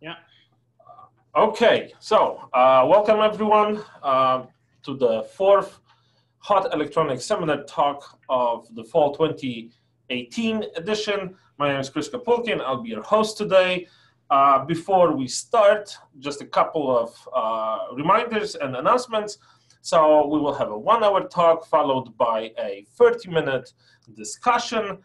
Yeah. Okay, so uh, welcome everyone uh, to the fourth HoTT Electronics Seminar talk of the Fall 2018 edition. My name is Chris Kapulkin. I'll be your host today. Uh, before we start, just a couple of uh, reminders and announcements. So we will have a one-hour talk followed by a 30-minute discussion.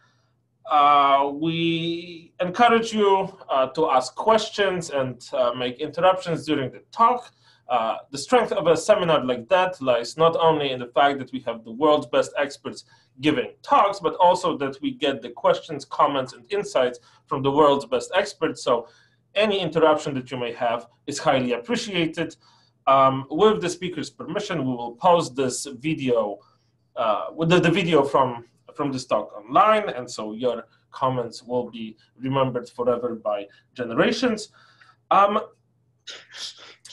Uh, we encourage you uh, to ask questions and uh, make interruptions during the talk. Uh, the strength of a seminar like that lies not only in the fact that we have the world's best experts giving talks, but also that we get the questions, comments, and insights from the world's best experts. So any interruption that you may have is highly appreciated. Um, with the speaker's permission, we will post this video, uh, with the, the video from from this talk online, and so your comments will be remembered forever by generations. Um,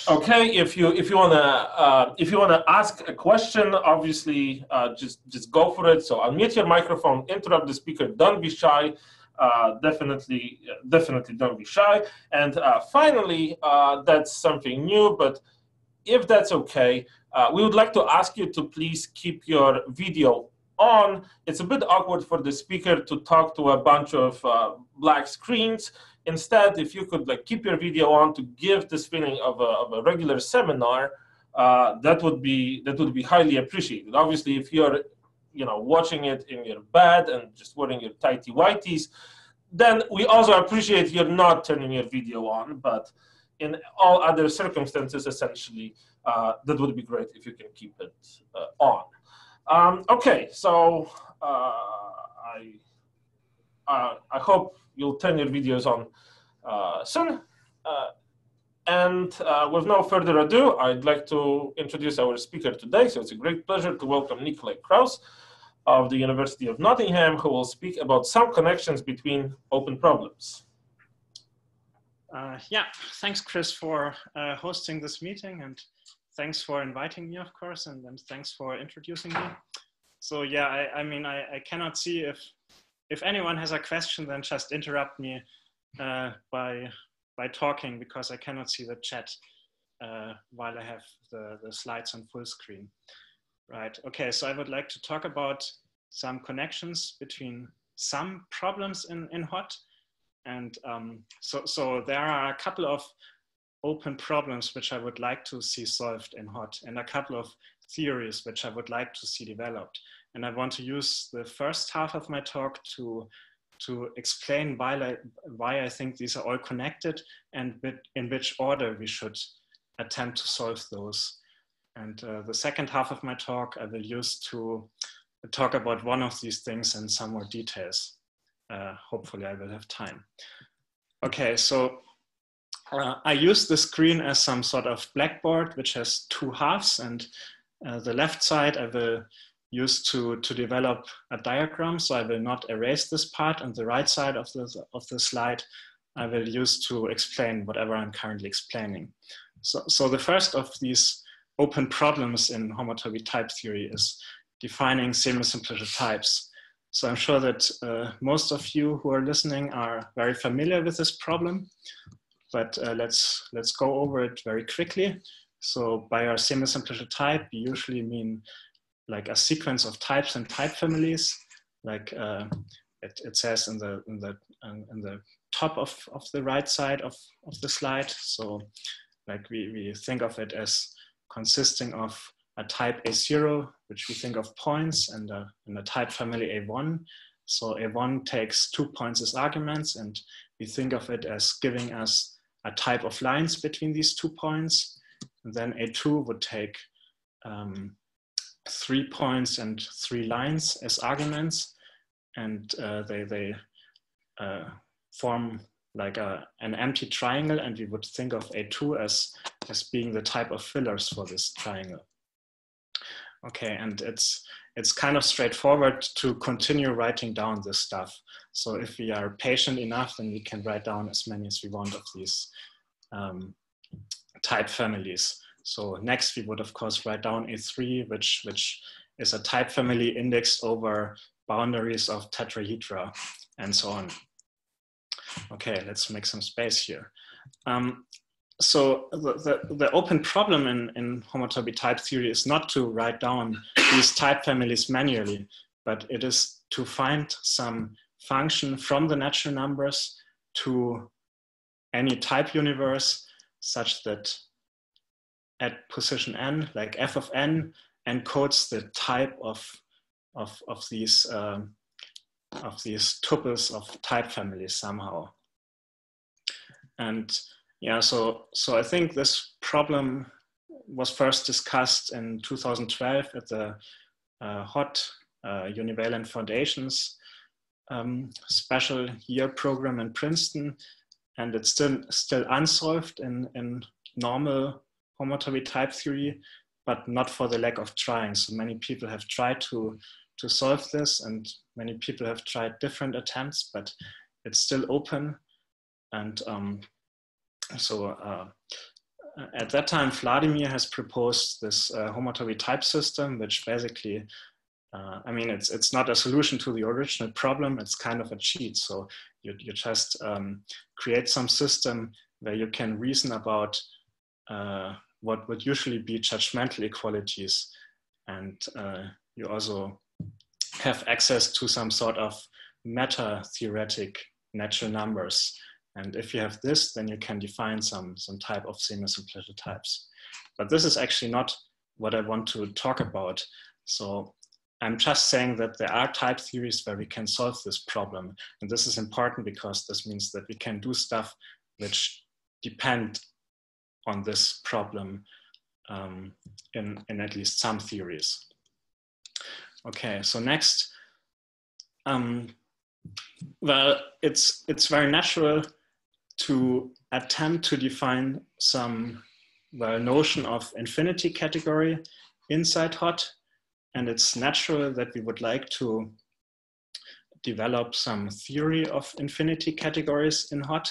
okay, if you if you wanna uh, if you wanna ask a question, obviously uh, just just go for it. So unmute your microphone, interrupt the speaker. Don't be shy. Uh, definitely, definitely don't be shy. And uh, finally, uh, that's something new, but if that's okay, uh, we would like to ask you to please keep your video on, it's a bit awkward for the speaker to talk to a bunch of uh, black screens. Instead, if you could like keep your video on to give this feeling of a, of a regular seminar, uh, that would be that would be highly appreciated. Obviously, if you're you know watching it in your bed and just wearing your tighty whities, then we also appreciate you're not turning your video on. But in all other circumstances, essentially, uh, that would be great if you can keep it uh, on. Um, okay, so uh, I, uh, I hope you'll turn your videos on uh, soon. Uh, and uh, with no further ado, I'd like to introduce our speaker today. So it's a great pleasure to welcome Nicolai Kraus of the University of Nottingham, who will speak about some connections between open problems. Uh, yeah, thanks, Chris, for hosting this meeting and thanks for inviting me, of course, and, and thanks for introducing me. So yeah, I, I mean, I, I cannot see if if anyone has a question, then just interrupt me uh, by by talking because I cannot see the chat uh, while I have the, the slides on full screen. Right, okay, so I would like to talk about some connections between some problems in, in HoTT. And um, so, so there are a couple of open problems which I would like to see solved in HoTT and a couple of theories which I would like to see developed. And I want to use the first half of my talk to, to explain why I, why I think these are all connected and in which order we should attempt to solve those. And uh, the second half of my talk I will use to talk about one of these things in some more details. Uh, hopefully I will have time. Okay, so uh, I use the screen as some sort of blackboard, which has two halves. And uh, the left side I will use to, to develop a diagram. So I will not erase this part. And the right side of the, of the slide, I will use to explain whatever I'm currently explaining. So, so the first of these open problems in homotopy type theory is defining semi-simplicial types. So I'm sure that uh, most of you who are listening are very familiar with this problem but uh, let's, let's go over it very quickly. So by our semi-simplicial type, we usually mean like a sequence of types and type families, like uh, it, it says in the, in the, in the top of, of the right side of, of the slide. So like we, we think of it as consisting of a type A0, which we think of points, and a, and a type family A1. So A1 takes two points as arguments, and we think of it as giving us a type of lines between these two points. And then A2 would take um, three points and three lines as arguments. And uh, they, they uh, form like a, an empty triangle. And we would think of A2 as, as being the type of fillers for this triangle. Okay, and it's, it's kind of straightforward to continue writing down this stuff. So if we are patient enough, then we can write down as many as we want of these um, type families. So next we would of course write down A3, which, which is a type family indexed over boundaries of tetrahedra and so on. Okay, let's make some space here. Um, so the, the, the, open problem in, in homotopy type theory is not to write down these type families manually, but it is to find some function from the natural numbers to any type universe such that at position n, like f of n, encodes the type of, of, of these um, of these tuples of type families somehow. And yeah, so so I think this problem was first discussed in 2012 at the uh, HoTT uh, Univalent Foundations um, special year program in Princeton, and it's still still unsolved in in normal homotopy type theory, but not for the lack of trying. So many people have tried to to solve this, and many people have tried different attempts, but it's still open. And um, so uh, at that time, Vladimir has proposed this uh, homotopy type system, which basically, uh, I mean, it's it's not a solution to the original problem. It's kind of a cheat. So you you just um, create some system where you can reason about uh, what would usually be judgmental equalities, and uh, you also have access to some sort of meta theoretic natural numbers and if you have this, then you can define some, some type of semi-simplicial types. But this is actually not what I want to talk about. So I'm just saying that there are type theories where we can solve this problem. And this is important because this means that we can do stuff which depend on this problem um, in, in at least some theories. Okay, so next, um, well, it's, it's very natural to attempt to define some well, notion of infinity category inside HoTT. And it's natural that we would like to develop some theory of infinity categories in HoTT.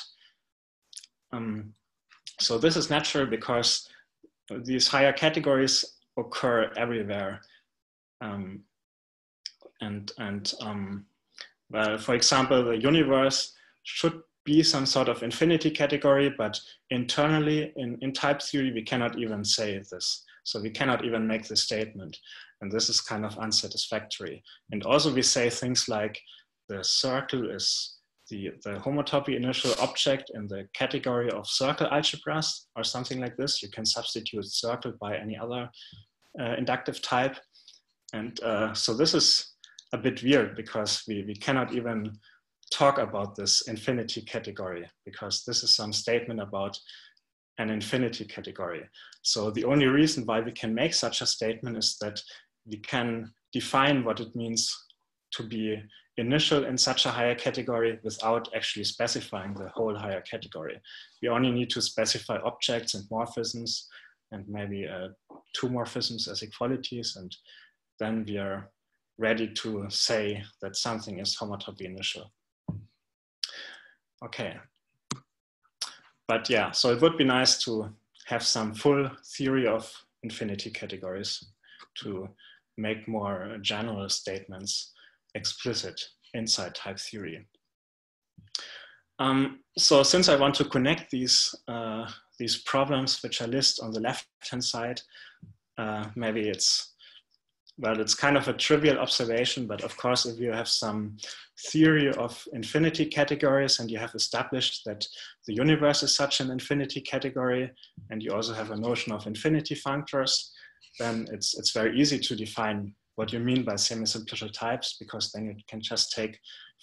Um, so this is natural because these higher categories occur everywhere. Um, and and um, well, for example, the universe should be some sort of infinity category, but internally in, in type theory, we cannot even say this. So we cannot even make this statement. And this is kind of unsatisfactory. And also we say things like the circle is the, the homotopy initial object in the category of circle algebras or something like this. You can substitute circle by any other uh, inductive type. And uh, so this is a bit weird because we, we cannot even talk about this infinity category because this is some statement about an infinity category. So the only reason why we can make such a statement is that we can define what it means to be initial in such a higher category without actually specifying the whole higher category. We only need to specify objects and morphisms and maybe uh, two morphisms as equalities and then we are ready to say that something is homotopy initial. Okay. But yeah, so it would be nice to have some full theory of infinity categories to make more general statements explicit inside type theory. Um, so since I want to connect these, uh, these problems which I list on the left-hand side, uh, maybe it's well, it's kind of a trivial observation, but of course, if you have some theory of infinity categories and you have established that the universe is such an infinity category, and you also have a notion of infinity functors, then it's, it's very easy to define what you mean by semi-simplicial types, because then you can just take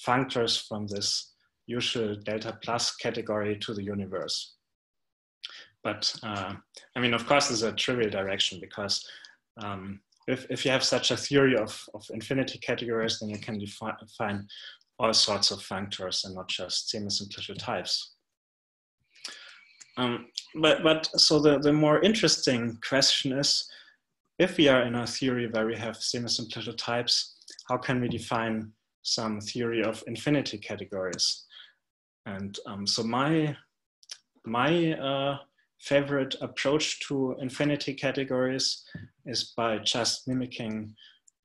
functors from this usual delta plus category to the universe. But uh, I mean, of course, there's a trivial direction because um, if, if you have such a theory of, of infinity categories, then you can define, all sorts of functors and not just semi-simplicial types. Um, but, but so the, the more interesting question is, if we are in a theory where we have semi-simplicial types, how can we define some theory of infinity categories? And um, so my, my uh, favorite approach to infinity categories is by just mimicking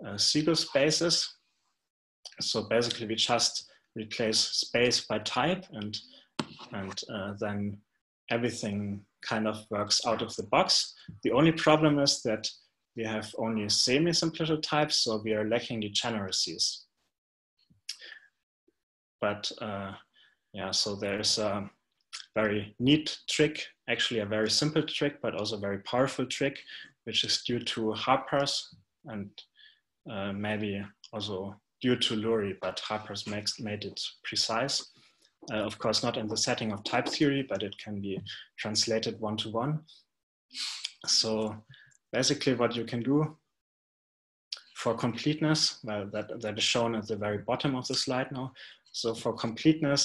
uh, Segal spaces. So basically we just replace space by type and, and uh, then everything kind of works out of the box. The only problem is that we have only semi-simplicial types, so we are lacking degeneracies. But uh, yeah, so there's a very neat trick, actually a very simple trick, but also a very powerful trick, which is due to Harpaz and uh, maybe also due to Lurie, but Harpaz makes, made it precise. Uh, of course, not in the setting of type theory, but it can be translated one-to-one. -one. So basically what you can do for completeness, well, that, that is shown at the very bottom of the slide now. So for completeness,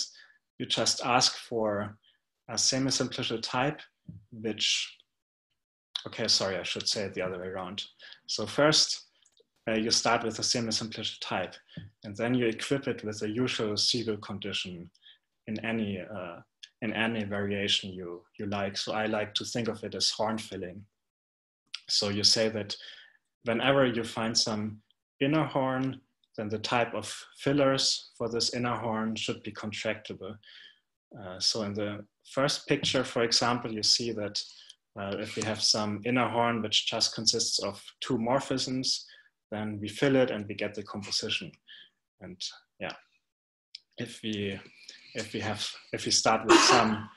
you just ask for a semi-simplicial type, which, okay, sorry, I should say it the other way around. So first, uh, you start with a semi-simplicial type, and then you equip it with the usual Segal condition in any uh, in any variation you you like. So I like to think of it as horn filling. So you say that whenever you find some inner horn, then the type of fillers for this inner horn should be contractible. Uh, so in the first picture, for example, you see that uh, if we have some inner horn which just consists of two morphisms, then we fill it and we get the composition. And yeah, if we if we have if we start with some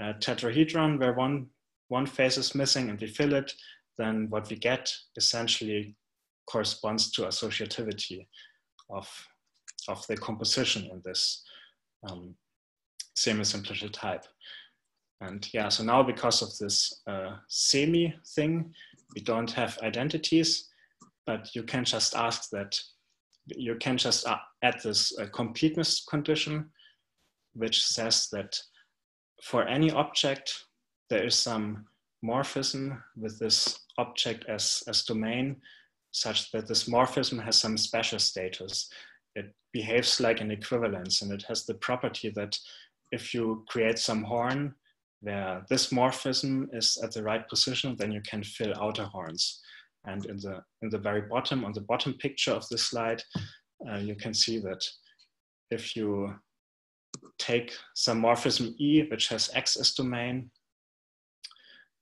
uh, tetrahedron where one one face is missing and we fill it, then what we get essentially corresponds to associativity of of the composition in this um, semi-simplicial type. And yeah, so now because of this uh, semi thing, we don't have identities, but you can just ask that, you can just uh, add this uh, completeness condition, which says that for any object, there is some morphism with this object as, as domain, such that this morphism has some special status. It behaves like an equivalence, and it has the property that if you create some horn where this morphism is at the right position, then you can fill outer horns. And in the, in the very bottom, on the bottom picture of this slide, uh, you can see that if you take some morphism E, which has X as domain,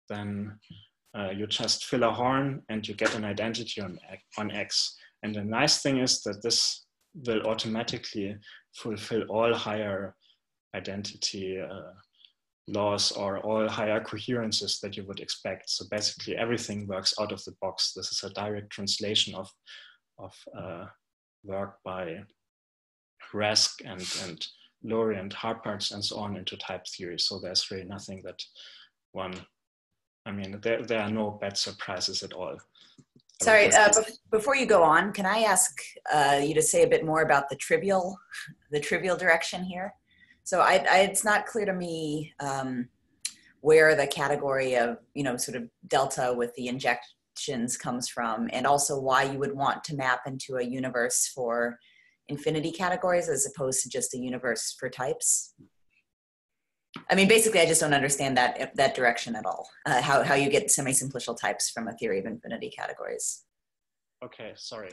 then uh, you just fill a horn and you get an identity on, on X. And the nice thing is that this will automatically fulfill all higher identity uh, laws or all higher coherences that you would expect. So basically everything works out of the box. This is a direct translation of, of uh, work by Rezk and, and Lurie and Harpaz and so on into type theory. So there's really nothing that one, I mean, there, there are no bad surprises at all. Sorry, uh, before you go on, can I ask uh, you to say a bit more about the trivial, the trivial direction here? So I, I, it's not clear to me um, where the category of, you know, sort of delta with the injections comes from, and also why you would want to map into a universe for infinity categories as opposed to just a universe for types. I mean, basically, I just don't understand that that direction at all. Uh, how how you get semi-simplicial types from a theory of infinity categories. Okay, sorry.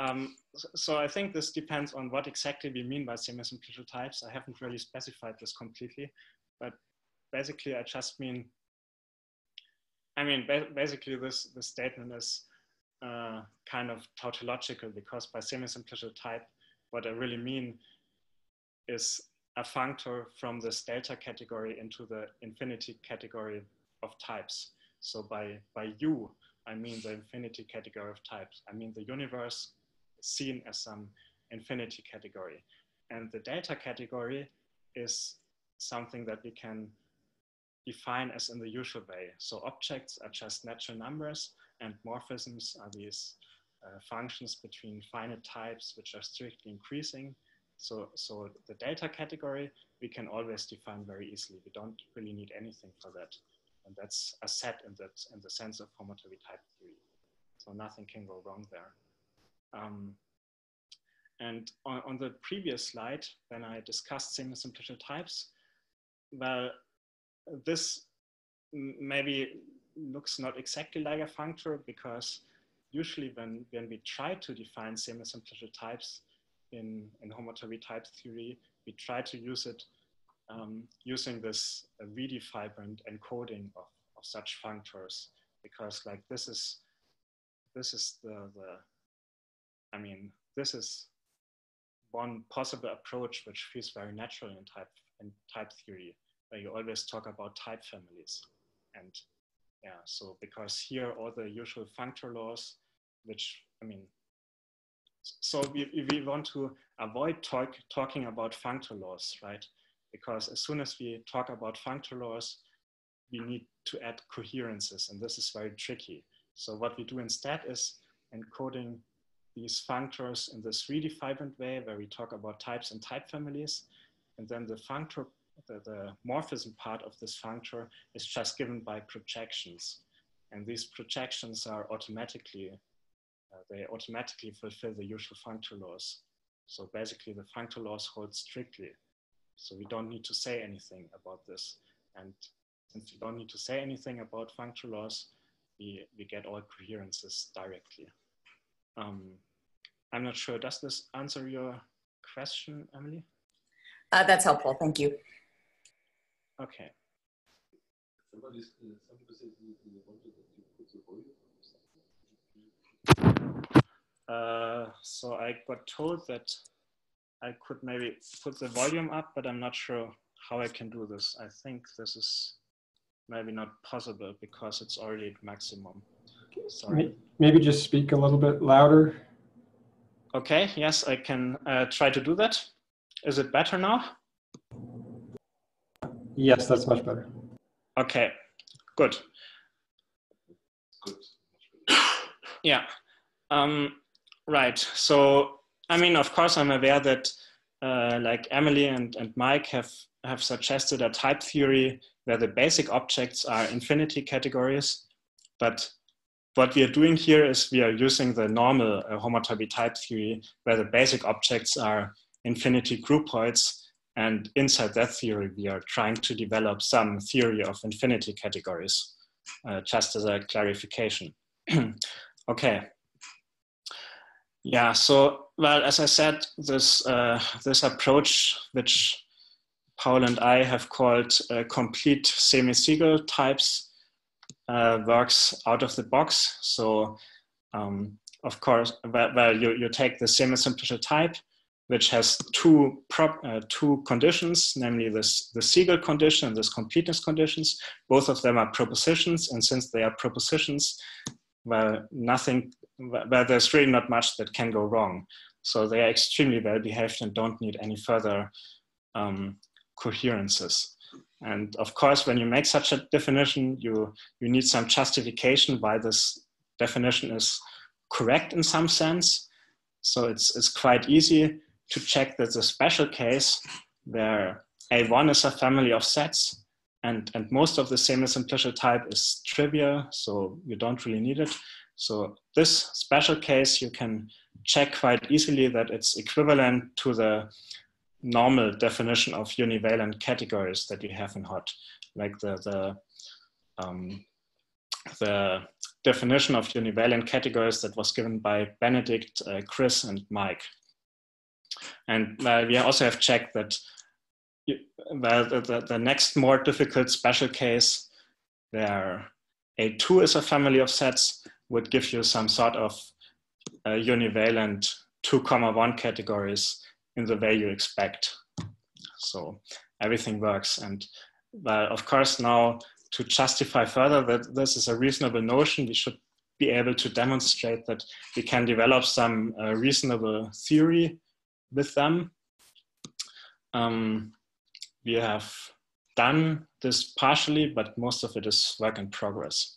Um, so I think this depends on what exactly we mean by semi-simplicial types. I haven't really specified this completely, but basically I just mean, I mean, ba basically this, this statement is uh, kind of tautological because by semi-simplicial type, what I really mean is a functor from this delta category into the infinity category of types. So by, by U, I mean the infinity category of types. I mean the universe seen as some infinity category. And the delta category is something that we can define as in the usual way. So objects are just natural numbers and morphisms are these uh, functions between finite types which are strictly increasing. So, so the delta category we can always define very easily. We don't really need anything for that. And that's a set in, that, in the sense of homotopy type theory. So nothing can go wrong there. Um, and on, on, the previous slide, when I discussed semi-simplicial types, well, this maybe looks not exactly like a functor because usually when, when we try to define semi-simplicial types in, in homotopy type theory, we try to use it um, using this uh, Reedy fibrant encoding of, of such functors because like this is this is the the I mean this is one possible approach which feels very natural in type in type theory where you always talk about type families. And yeah so because here all the usual functor laws which I mean so we, we want to avoid talk, talking about functor laws right? Because as soon as we talk about functor laws we need to add coherences and this is very tricky. So what we do instead is encoding these functors in this Reedy fibrant way where we talk about types and type families. And then the functor, the, the morphism part of this functor is just given by projections. And these projections are automatically, uh, they automatically fulfill the usual functor laws. So basically the functor laws hold strictly. So we don't need to say anything about this. And since we don't need to say anything about functor laws, we, we get all coherences directly. Um, I'm not sure, does this answer your question, Emily? Uh, that's helpful, thank you. Okay. Uh, so I got told that I could maybe put the volume up, but I'm not sure how I can do this. I think this is maybe not possible because it's already at maximum. Sorry. Maybe just speak a little bit louder. Okay, yes, I can uh, try to do that. Is it better now? Yes, that's much better. Okay, good. Good. Yeah, um, right. So, I mean, of course, I'm aware that uh, like Emily and, and Mike have, have suggested a type theory where the basic objects are infinity categories. But what we are doing here is we are using the normal uh, homotopy type theory where the basic objects are infinity groupoids. And inside that theory, we are trying to develop some theory of infinity categories, uh, just as a clarification. okay. Yeah, so, well, as I said, this, uh, this approach, which Paul and I have called uh, complete semi-Segal types uh, works out of the box. So um, of course, well, you, you take the semi-simplicial type, which has two prop, uh, two conditions, namely this the Segal condition and this completeness conditions. Both of them are propositions, and since they are propositions, well, nothing, well, there's really not much that can go wrong. So they are extremely well behaved and don't need any further um, coherences. And of course, when you make such a definition, you, you need some justification why this definition is correct in some sense. So it's, it's quite easy to check that the special case where A1 is a family of sets and, and most of the semi-simplicial type is trivial, so you don't really need it. So this special case, you can check quite easily that it's equivalent to the normal definition of univalent categories that you have in HoTT, like the, the, um, the definition of univalent categories that was given by Benedikt, uh, Chris, and Mike. And uh, we also have checked that well, the, the, the next more difficult special case where A2 is a family of sets would give you some sort of uh, univalent 2 comma 1 categories in the way you expect. So everything works. And well, of course, now to justify further that this is a reasonable notion, we should be able to demonstrate that we can develop some uh, reasonable theory with them. Um, we have done this partially, but most of it is work in progress.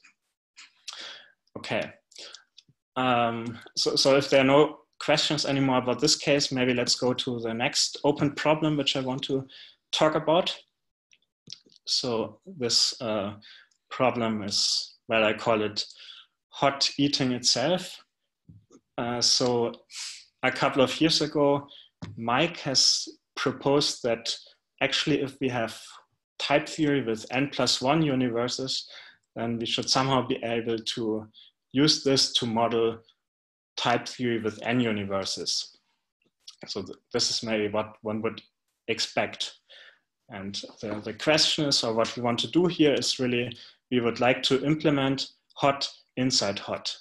Okay. Um, so, so if there are no questions anymore about this case, maybe let's go to the next open problem, which I want to talk about. So this uh, problem is, well, I call it HoTT eating itself. Uh, so a couple of years ago, Mike has proposed that actually if we have type theory with n plus one universes, then we should somehow be able to use this to model type theory with n universes. So th this is maybe what one would expect. And the, the question is, or what we want to do here is really, we would like to implement HoTT inside HoTT.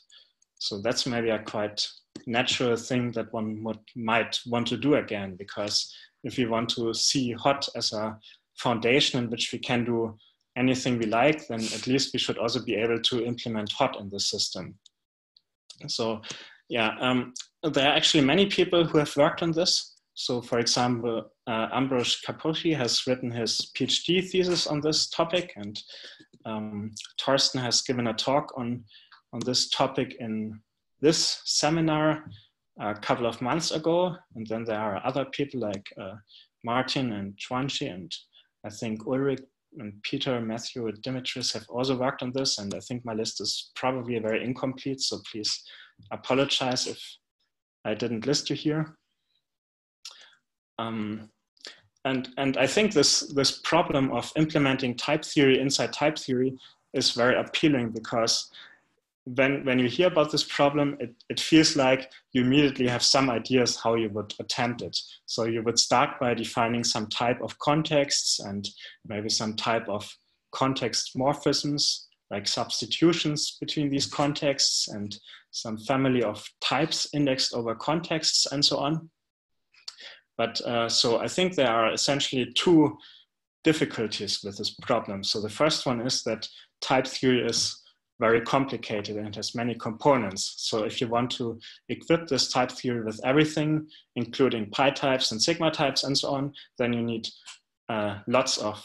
So that's maybe a quite natural thing that one would, might want to do again, because if we want to see HoTT as a foundation in which we can do anything we like, then at least we should also be able to implement HoTT in the system. So yeah, um, there are actually many people who have worked on this. So for example, uh, Ambrus Kaposi has written his PhD thesis on this topic and um, Torsten has given a talk on, on this topic in this seminar a couple of months ago. And then there are other people like uh, Martin and Chuangjie and I think Ulrik and Peter, Matthew, Dimitris have also worked on this. And I think my list is probably very incomplete. So please apologize if I didn't list you here. Um, and, and I think this, this problem of implementing type theory inside type theory is very appealing because when, when you hear about this problem, it, it feels like you immediately have some ideas how you would attempt it. So you would start by defining some type of contexts and maybe some type of context morphisms, like substitutions between these contexts and some family of types indexed over contexts and so on. But uh, so I think there are essentially two difficulties with this problem. So the first one is that type theory is very complicated and has many components. So if you want to equip this type theory with everything, including pi types and sigma types and so on, then you need uh, lots of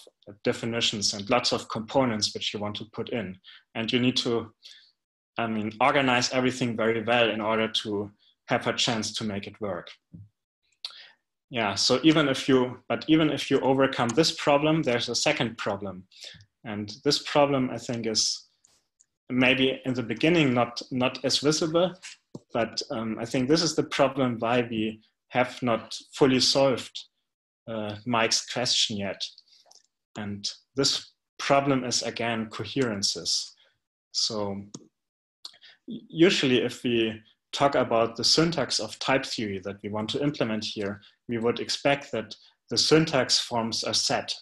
definitions and lots of components which you want to put in. And you need to, I mean, organize everything very well in order to have a chance to make it work yeah so even if you but even if you overcome this problem there's a second problem and this problem i think is maybe in the beginning not not as visible but um, i think this is the problem why we have not fully solved uh, mike's question yet and this problem is again coherences so usually if we talk about the syntax of type theory that we want to implement here, we would expect that the syntax forms a set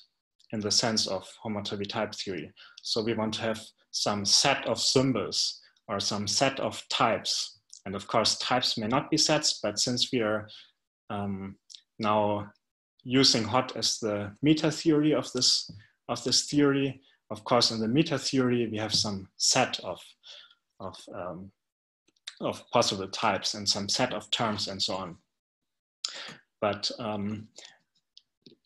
in the sense of homotopy type theory. So we want to have some set of symbols or some set of types. And of course, types may not be sets, but since we are um, now using HoTT as the meta theory of this, of this theory, of course, in the meta theory, we have some set of, of um, of possible types and some set of terms and so on. But um,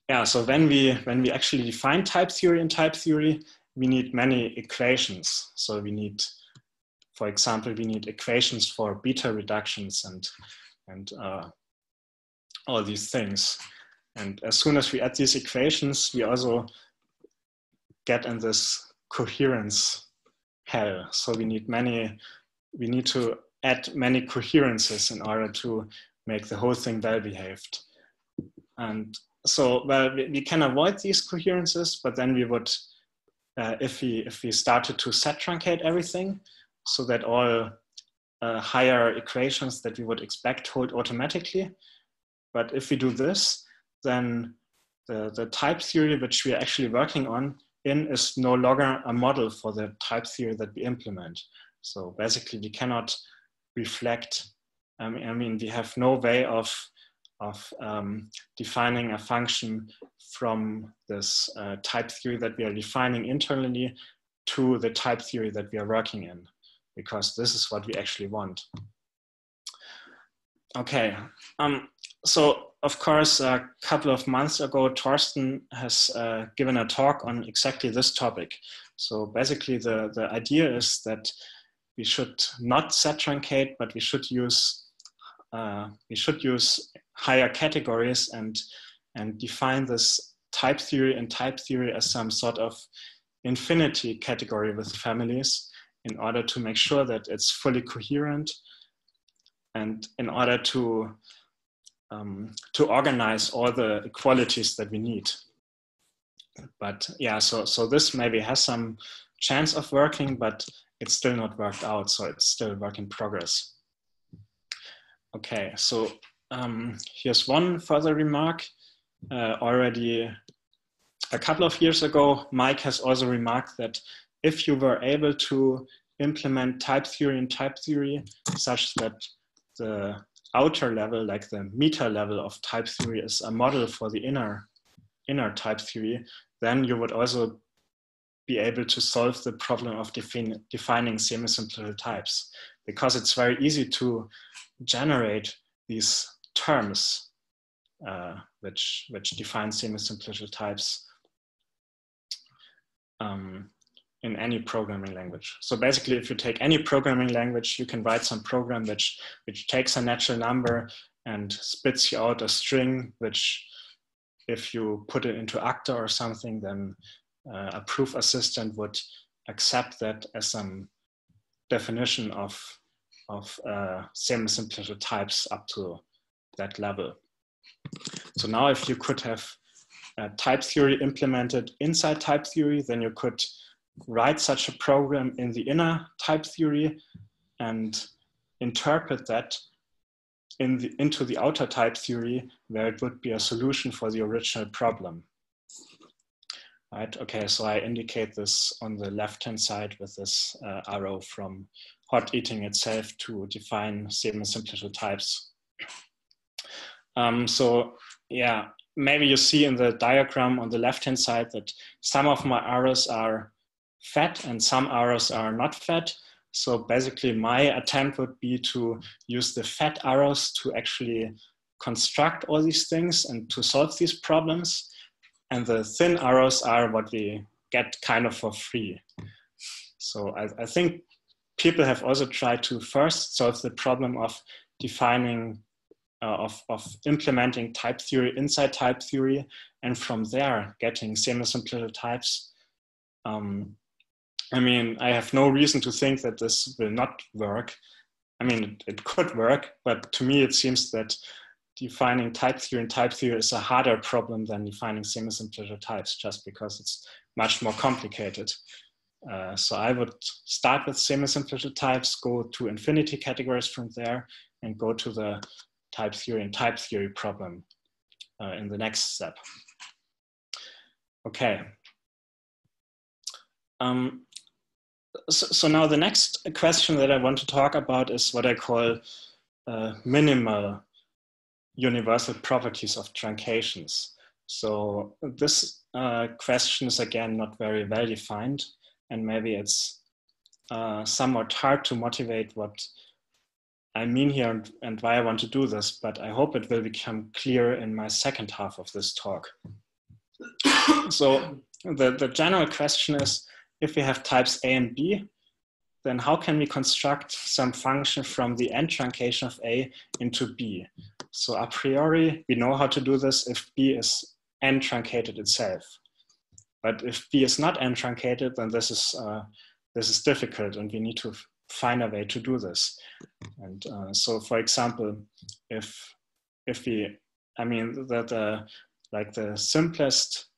yeah, so when we when we actually define type theory in type theory, we need many equations. So we need, for example, we need equations for beta reductions and and uh, all these things. And as soon as we add these equations, we also get in this coherence hell. So we need many, we need to add many coherences in order to make the whole thing well behaved. And so, well, we, we can avoid these coherences, but then we would, uh, if we if we started to set truncate everything, so that all uh, higher equations that we would expect hold automatically. But if we do this, then the, the type theory which we are actually working on in is no longer a model for the type theory that we implement. So basically we cannot reflect. I mean, I mean we have no way of, of um, defining a function from this uh, type theory that we are defining internally to the type theory that we are working in, because this is what we actually want. Okay, um, so of course, a couple of months ago, Torsten has uh, given a talk on exactly this topic. So basically the, the idea is that we should not set truncate, but we should use uh, we should use higher categories and and define this type theory and type theory as some sort of infinity category with families in order to make sure that it's fully coherent and in order to um, to organize all the equalities that we need. But yeah, so so this maybe has some chance of working, but it's still not worked out, so it's still work in progress. Okay, so um, here's one further remark. Uh, already a couple of years ago, Mike has also remarked that if you were able to implement type theory and type theory such that the outer level, like the meta level of type theory is a model for the inner, inner type theory, then you would also be able to solve the problem of defin defining semi-simple types because it's very easy to generate these terms uh, which, which define semi-simple types um, in any programming language. So basically, if you take any programming language, you can write some program which, which takes a natural number and spits you out a string, which if you put it into Agda or something, then uh, a proof assistant would accept that as some definition of, of uh, semi-simple types up to that level. So now if you could have uh, type theory implemented inside type theory, then you could write such a program in the inner type theory and interpret that in the, into the outer type theory where it would be a solution for the original problem. Right, okay, so I indicate this on the left-hand side with this uh, arrow from HoTT eating itself to define semi-simple types. Um, so yeah, maybe you see in the diagram on the left-hand side that some of my arrows are fat and some arrows are not fat. So basically my attempt would be to use the fat arrows to actually construct all these things and to solve these problems. And the thin arrows are what we get kind of for free. So I, I think people have also tried to first solve the problem of defining uh, of, of implementing type theory inside type theory and from there getting semi-simple types um, I mean, I have no reason to think that this will not work. I mean, it, could work, but to me, it seems that defining type theory and type theory is a harder problem than defining semi-simple types, just because it's much more complicated. Uh, so I would start with semi-simple types, go to infinity categories from there, and go to the type theory and type theory problem uh, in the next step. Okay. Um, so, so, now the next question that I want to talk about is what I call uh, minimal universal properties of truncations. So this uh, question is again not very well defined and maybe it's uh, somewhat hard to motivate what I mean here and, and why I want to do this, but I hope it will become clear in my second half of this talk. so the, the general question is, if we have types A and B, then how can we construct some function from the n truncation of A into B? So a priori, we know how to do this if B is n truncated itself. But if B is not n truncated, then this is, uh, this is difficult and we need to find a way to do this. And uh, so for example, if, if we, I mean, that uh, like the simplest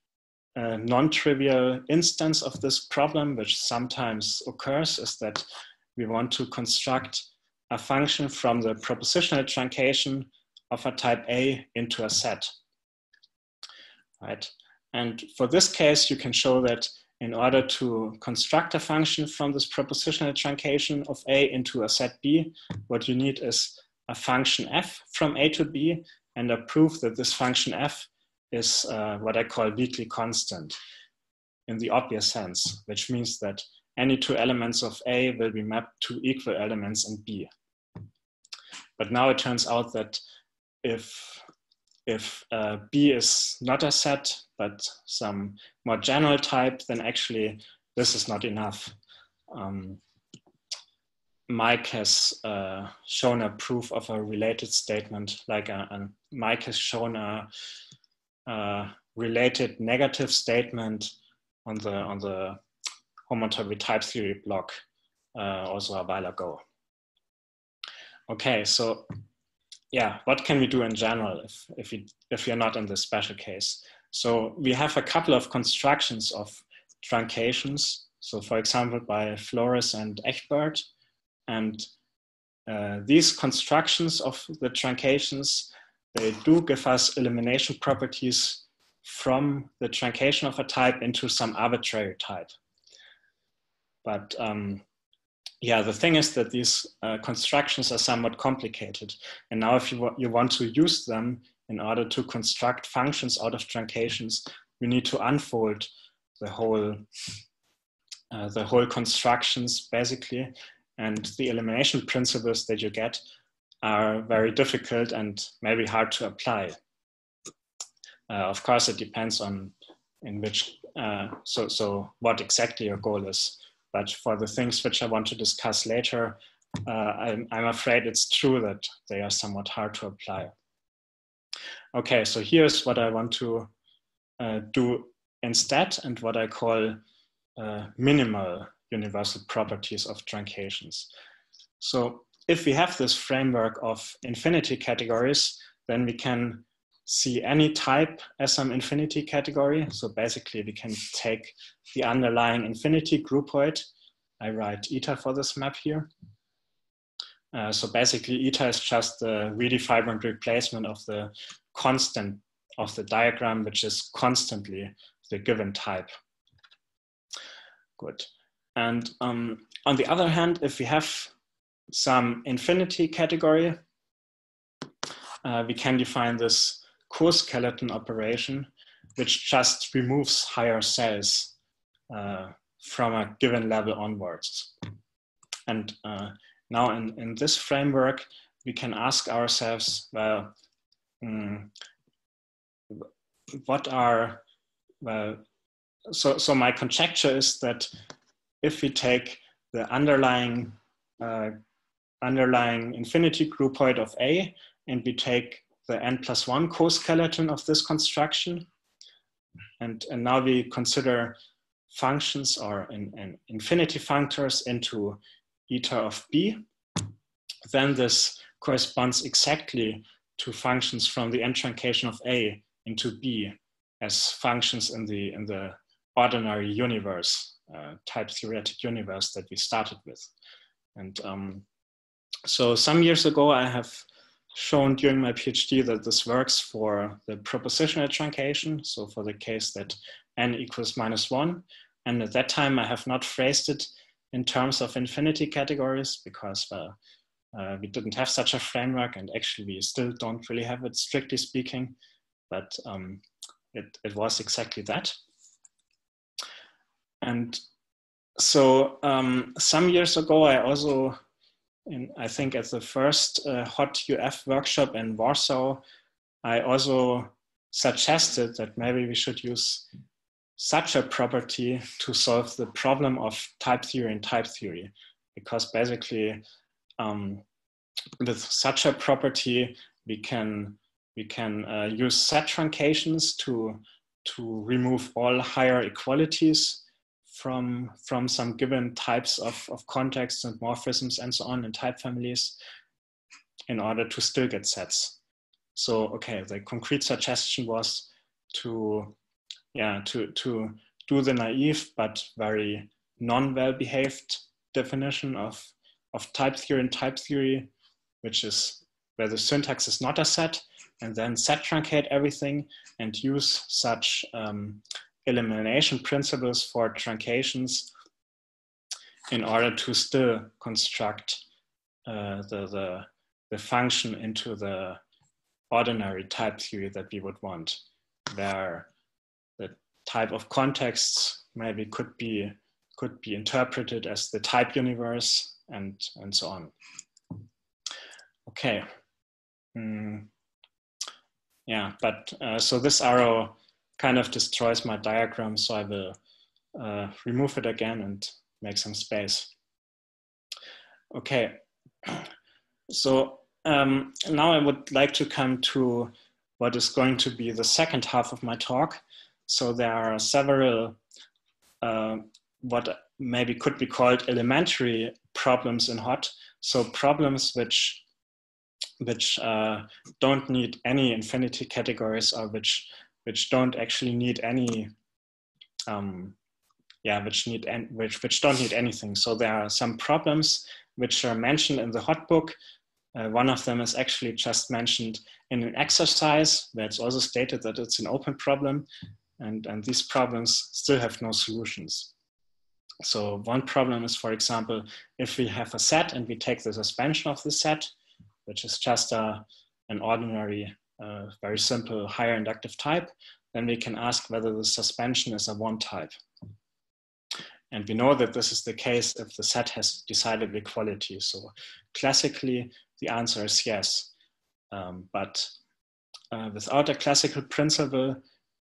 a non-trivial instance of this problem, which sometimes occurs, is that we want to construct a function from the propositional truncation of a type A into a set. Right? And for this case, you can show that in order to construct a function from this propositional truncation of A into a set B, what you need is a function f from A to B and a proof that this function f is uh, what I call weakly constant in the obvious sense, which means that any two elements of A will be mapped to equal elements in B. But now it turns out that if, if uh, B is not a set, but some more general type, then actually this is not enough. Um, Mike has uh, shown a proof of a related statement, like a, a Mike has shown a uh, related negative statement on the on the homotopy type theory block uh, also a while ago. Okay, so yeah, what can we do in general if if you if you're not in this special case? So we have a couple of constructions of truncations. So for example, by Floris and Egbert, and uh, these constructions of the truncations they do give us elimination properties from the truncation of a type into some arbitrary type. But um, yeah, the thing is that these uh, constructions are somewhat complicated. And now if you, you want to use them in order to construct functions out of truncations, you need to unfold the whole, uh, the whole constructions basically. And the elimination principles that you get are very difficult and maybe hard to apply. Uh, of course, it depends on in which, uh, so, so what exactly your goal is. But for the things which I want to discuss later, uh, I'm, I'm afraid it's true that they are somewhat hard to apply. Okay, so here's what I want to uh, do instead and what I call uh, minimal universal properties of truncations. So if we have this framework of infinity categories, then we can see any type as some infinity category. So basically we can take the underlying infinity groupoid. I write eta for this map here. Uh, so basically eta is just the redefined replacement of the constant of the diagram, which is constantly the given type. Good. And um, on the other hand, if we have some infinity category, uh, we can define this co-skeleton operation, which just removes higher cells uh, from a given level onwards. And uh, now in, in this framework, we can ask ourselves, well, um, what are, well, so, so my conjecture is that if we take the underlying uh, underlying infinity groupoid of A and we take the n plus one co-skeleton of this construction. And, and now we consider functions or in, in infinity functors into eta of b. Then this corresponds exactly to functions from the n truncation of a into b as functions in the, in the ordinary universe, uh, type theoretic universe that we started with. And um, so some years ago, I have shown during my PhD that this works for the propositional truncation. So for the case that n equals minus one. And at that time, I have not phrased it in terms of infinity categories because well, uh, we didn't have such a framework and actually we still don't really have it strictly speaking, but um, it, it was exactly that. And so um, some years ago, I also in, I think at the first uh, HoTT UF workshop in Warsaw, I also suggested that maybe we should use such a property to solve the problem of type theory and type theory. Because basically, um, with such a property, we can we can uh, use set truncations to to remove all higher equalities from, from some given types of, of contexts and morphisms and so on in type families in order to still get sets. So, okay, the concrete suggestion was to, yeah, to, to do the naive but very non-well behaved definition of, of type theory and type theory, which is where the syntax is not a set, and then set truncate everything and use such um, elimination principles for truncations in order to still construct uh, the, the, the function into the ordinary type theory that we would want, where the type of contexts maybe could be could be interpreted as the type universe and and so on. Okay. Mm. Yeah, but uh, so this arrow kind of destroys my diagram. So I will uh, remove it again and make some space. Okay, so um, now I would like to come to what is going to be the second half of my talk. So there are several uh, what maybe could be called elementary problems in HoTT. So problems which which uh, don't need any infinity categories or which which don't actually need any um, yeah which need en- which which don't need anything so there are some problems which are mentioned in the HoTT book Uh, one of them is actually just mentioned in an exercise where it's also stated that it's an open problem and, and these problems still have no solutions. So one problem is, for example, if we have a set and we take the suspension of the set, which is just a, an ordinary, uh, very simple higher inductive type, then we can ask whether the suspension is a one type. And we know that this is the case if the set has decided equality. So classically, the answer is yes. Um, but uh, without a classical principle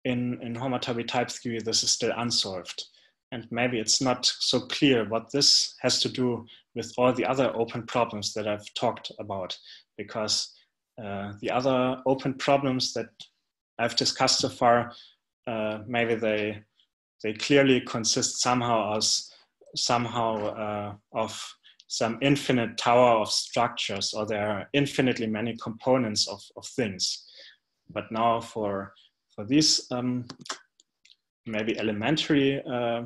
in, in homotopy type theory, this is still unsolved. And maybe it's not so clear what this has to do with all the other open problems that I've talked about, because uh, the other open problems that I've discussed so far, uh, maybe they they clearly consist somehow as somehow uh, of some infinite tower of structures, or there are infinitely many components of, of things. But now for for these um, maybe elementary uh,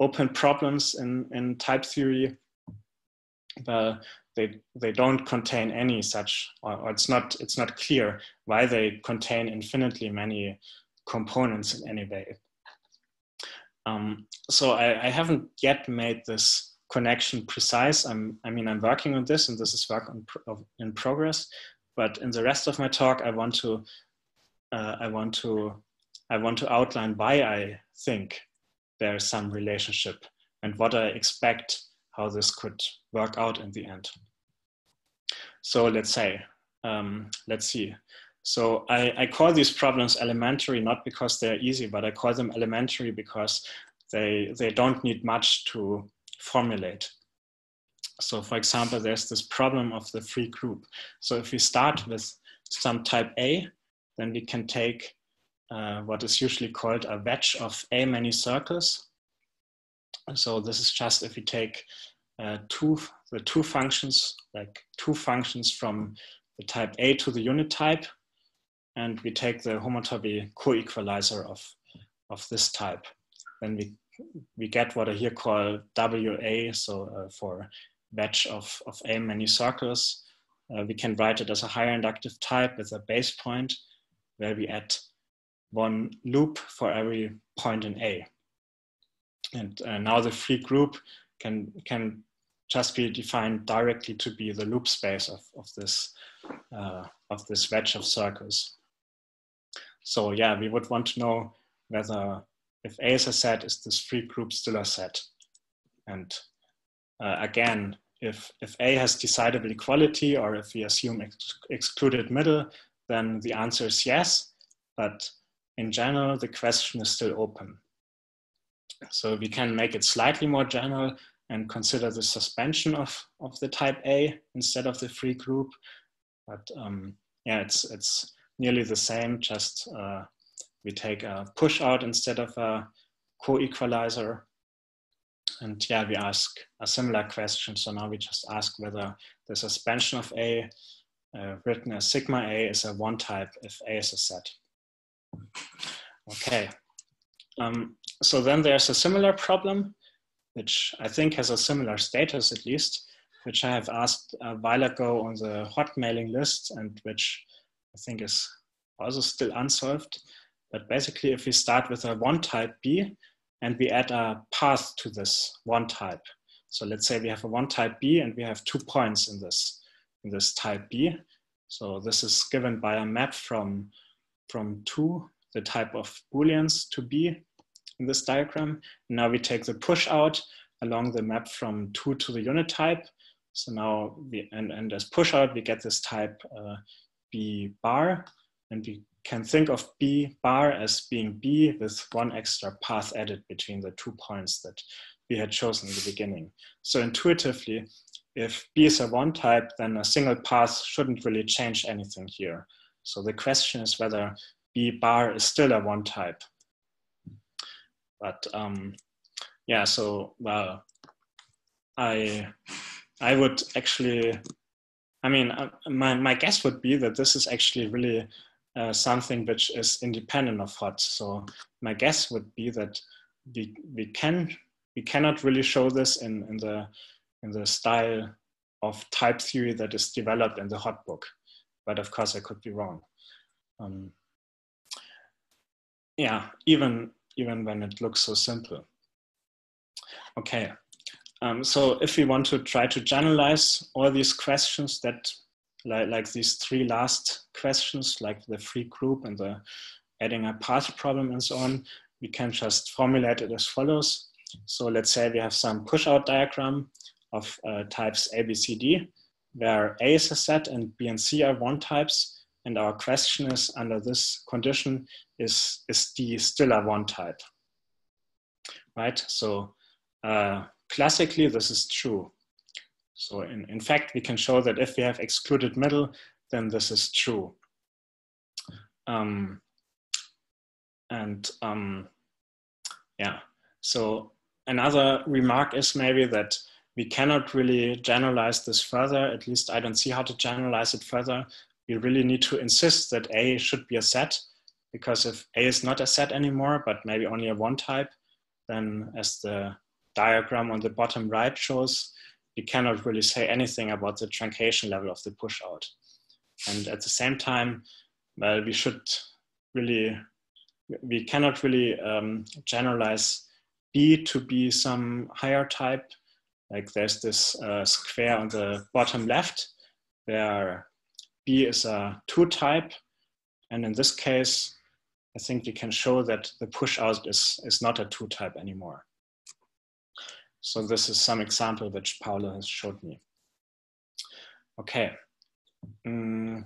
open problems in, in type theory, well, they, they don't contain any such, or, it's, not, it's not clear why they contain infinitely many components in any way. Um, so I, I, haven't yet made this connection precise. I'm, I mean, I'm working on this and this is work on, in progress, but in the rest of my talk, I want to, uh, I want to, I want to outline why I think there's some relationship and what I expect how this could work out in the end. So let's say, um, let's see. So I, I call these problems elementary, not because they're easy, but I call them elementary because they, they don't need much to formulate. So for example, there's this problem of the free group. So if we start with some type A, then we can take uh, what is usually called a wedge of A many circles. So this is just if we take uh, two, the two functions, like two functions from the type A to the unit type, and we take the homotopy co-equalizer of, of this type. Then we, we get what I here call WA, so uh, for wedge of, of A many circles. Uh, we can write it as a higher inductive type with a base point where we add one loop for every point in A. And uh, now the free group can, can just be defined directly to be the loop space of, of, this, uh, of this wedge of circles. So yeah, we would want to know whether if A is a set, is this free group still a set? And uh, again, if, if A has decidable equality or if we assume ex excluded middle, then the answer is yes. But in general, the question is still open. So we can make it slightly more general and consider the suspension of, of the type A instead of the free group. But um, yeah, it's, it's nearly the same, just uh, we take a push out instead of a co-equalizer. And yeah, we ask a similar question. So now we just ask whether the suspension of A uh, written as sigma A is a one type if A is a set. Okay, um, so then there's a similar problem, which I think has a similar status at least, which I have asked a while ago on the HoTT mailing list and which I think is also still unsolved. But basically, if we start with a one type B and we add a path to this one type. So let's say we have a one type B and we have two points in this, in this type B. So this is given by a map from from two, the type of booleans to be in this diagram. Now we take the push out along the map from two to the unit type. So now we, and, and as push out, we get this type uh, B bar, and we can think of B bar as being B with one extra path added between the two points that we had chosen in the beginning. So intuitively, if B is a one type, then a single path shouldn't really change anything here. So the question is whether B bar is still a one type. But um, yeah, so well, I I would actually, I mean, uh, my my guess would be that this is actually really uh, something which is independent of HoTT. So my guess would be that we we can we cannot really show this in in the in the style of type theory that is developed in the HoTT book. But of course, I could be wrong. Um, yeah, even, even when it looks so simple. Okay, um, so if we want to try to generalize all these questions that, like, like these three last questions, like the free group and the adding a path problem and so on, we can just formulate it as follows. So let's say we have some push out diagram of uh, types A, B, C, D, where A is a set and B and C are one types. And our question is under this condition, is, is D still a one type? Right, so uh, classically this is true. So in, in fact, we can show that if we have excluded middle, then this is true. Um, and um, yeah, so another remark is maybe that we cannot really generalize this further. At least I don't see how to generalize it further. We really need to insist that A should be a set because if A is not a set anymore, but maybe only a one type, then as the diagram on the bottom right shows, we cannot really say anything about the truncation level of the push out. And at the same time, well, we should really, we cannot really um, generalize B to be some higher type like there's this uh, square on the bottom left where B is a two type. And in this case, I think we can show that the push out is, is not a two type anymore. So this is some example which Paolo has showed me. Okay, mm,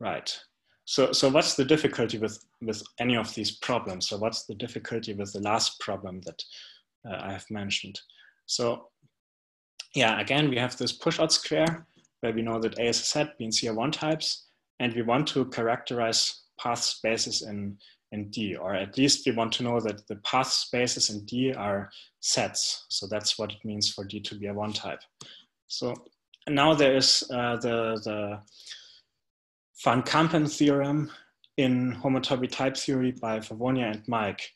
right. So, so what's the difficulty with, with any of these problems? So what's the difficulty with the last problem that uh, I have mentioned? So yeah, again, we have this push out square where we know that A is a set, B and C are one types, and we want to characterize path spaces in, in D, or at least we want to know that the path spaces in D are sets. So that's what it means for D to be a one type. So now there is uh, the, the Van Kampen theorem in homotopy type theory by Favonia and Mike.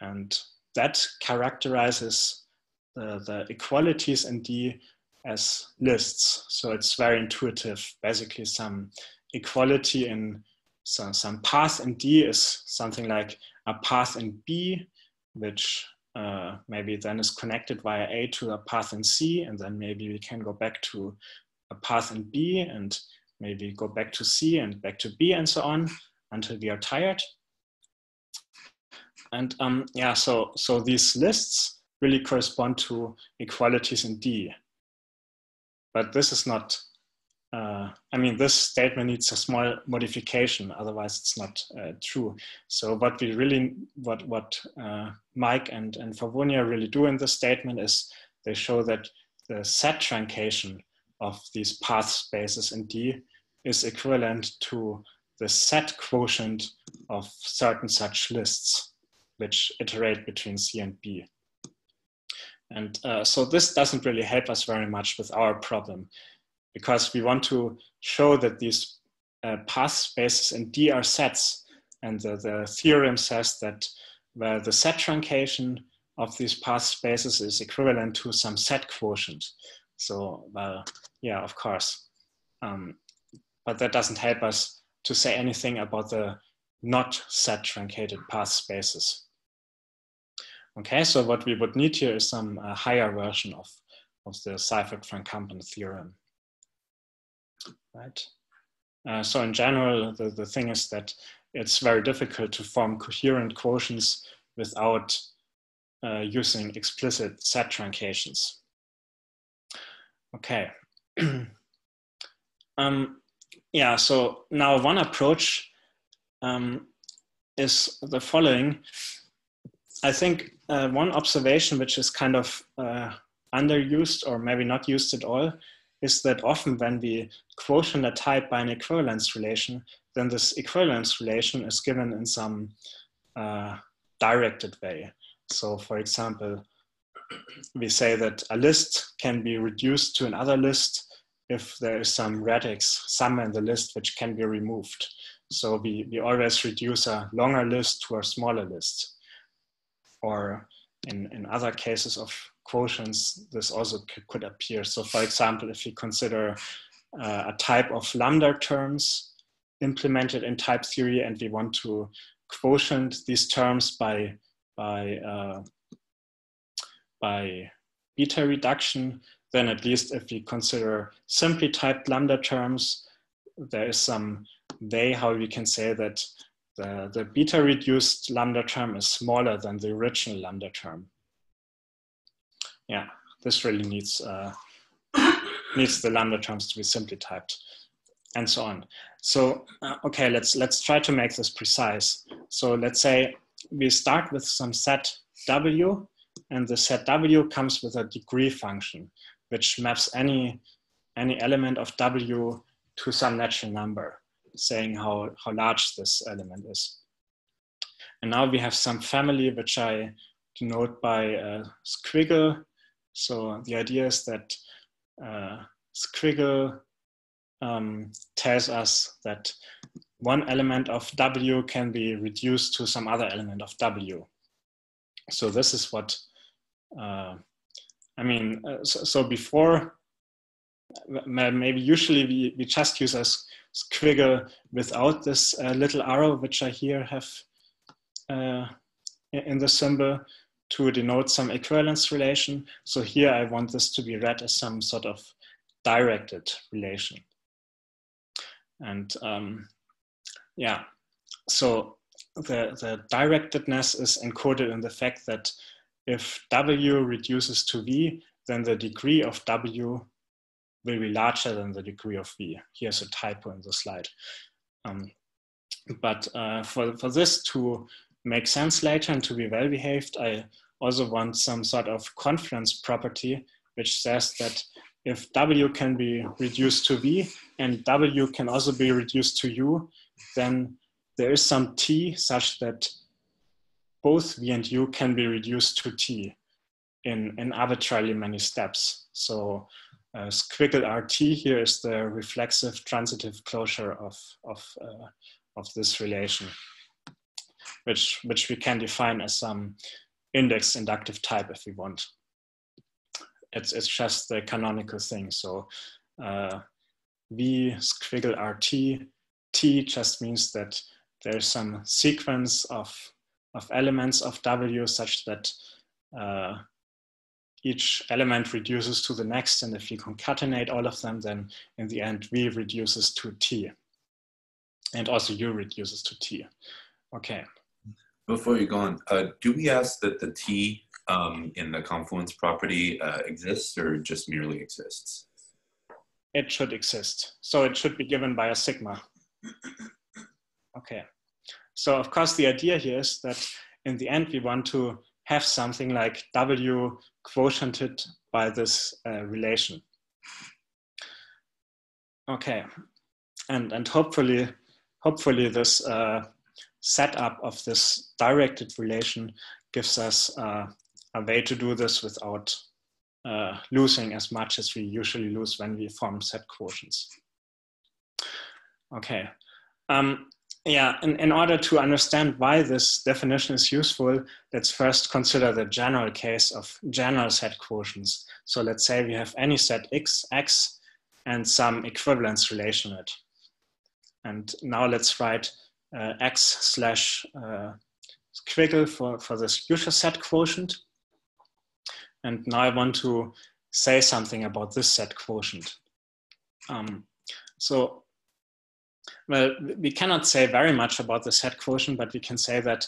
And that characterizes the, the equalities in D as lists. So it's very intuitive. Basically, some equality in some, some path in D is something like a path in B, which uh, maybe then is connected via A to a path in C, and then maybe we can go back to a path in B and maybe go back to C and back to B and so on until we are tired. And um, yeah, so so these lists really correspond to equalities in D. But this is not, uh, I mean, this statement needs a small modification, otherwise it's not uh, true. So what we really, what, what uh, Mike and, and Favonia really do in this statement is they show that the set truncation of these path spaces in D is equivalent to the set quotient of certain such lists, which iterate between C and B. And uh, so this doesn't really help us very much with our problem because we want to show that these uh, path spaces in D are sets. And the, the theorem says that well, the set truncation of these path spaces is equivalent to some set quotient. So, well, yeah, of course. Um, but that doesn't help us to say anything about the not set truncated path spaces. Okay, so what we would need here is some uh, higher version of, of the Seifert-Van Kampen theorem. Right. Uh, so in general, the, the thing is that it's very difficult to form coherent quotients without uh, using explicit set truncations. Okay. um, yeah, so now one approach um, is the following. I think uh, one observation which is kind of uh, underused or maybe not used at all is that often when we quotient a type by an equivalence relation, then this equivalence relation is given in some uh, directed way. So for example, we say that a list can be reduced to another list if there is some redex somewhere in the list which can be removed. So we, we always reduce a longer list to a smaller list or in, in other cases of quotients, this also could appear. So for example, if we consider uh, a type of lambda terms implemented in type theory and we want to quotient these terms by, by, uh, by beta reduction, then at least if we consider simply typed lambda terms, there is some way how we can say that the, the beta reduced lambda term is smaller than the original lambda term. Yeah, this really needs, uh, needs the lambda terms to be simply typed and so on. So, uh, okay, let's, let's try to make this precise. So let's say we start with some set W and the set W comes with a degree function, which maps any, any element of W to some natural number, saying how, how large this element is. And now we have some family, which I denote by a squiggle. So the idea is that uh, squiggle um, tells us that one element of W can be reduced to some other element of W. So this is what, uh, I mean, uh, so, so, before, maybe usually we, we just use a squiggle without this uh, little arrow, which I here have uh, in the symbol to denote some equivalence relation. So here I want this to be read as some sort of directed relation. And um, yeah, so the, the directedness is encoded in the fact that if W reduces to V, then the degree of W will be larger than the degree of V. Here's a typo in the slide. Um, but uh, for, for this to make sense later and to be well behaved, I also want some sort of confluence property, which says that if W can be reduced to V and W can also be reduced to U, then there is some T such that both V and U can be reduced to T in, in arbitrarily many steps. So uh, squiggle RT here is the reflexive transitive closure of, of, uh, of this relation, which, which we can define as some index inductive type if we want it's, it's just the canonical thing. So uh, V squiggle RT, T just means that there's some sequence of, of elements of W such that uh, each element reduces to the next. And if you concatenate all of them, then in the end, V reduces to T. And also U reduces to T. Okay. Before you go on, uh, do we ask that the T um, in the confluence property uh, exists or just merely exists? It should exist. So it should be given by a sigma. Okay. So of course the idea here is that in the end we want to have something like W quotiented by this uh, relation. Okay. And, and hopefully, hopefully this uh, setup of this directed relation gives us uh, a way to do this without uh, losing as much as we usually lose when we form set quotients. Okay. Um, yeah, in, in order to understand why this definition is useful, let's first consider the general case of general set quotients. So let's say we have any set x, x, and some equivalence relation it. And now let's write uh, x slash uh, squiggle for, for this future set quotient. And now I want to say something about this set quotient. Um, so, well, we cannot say very much about the set quotient, but we can say that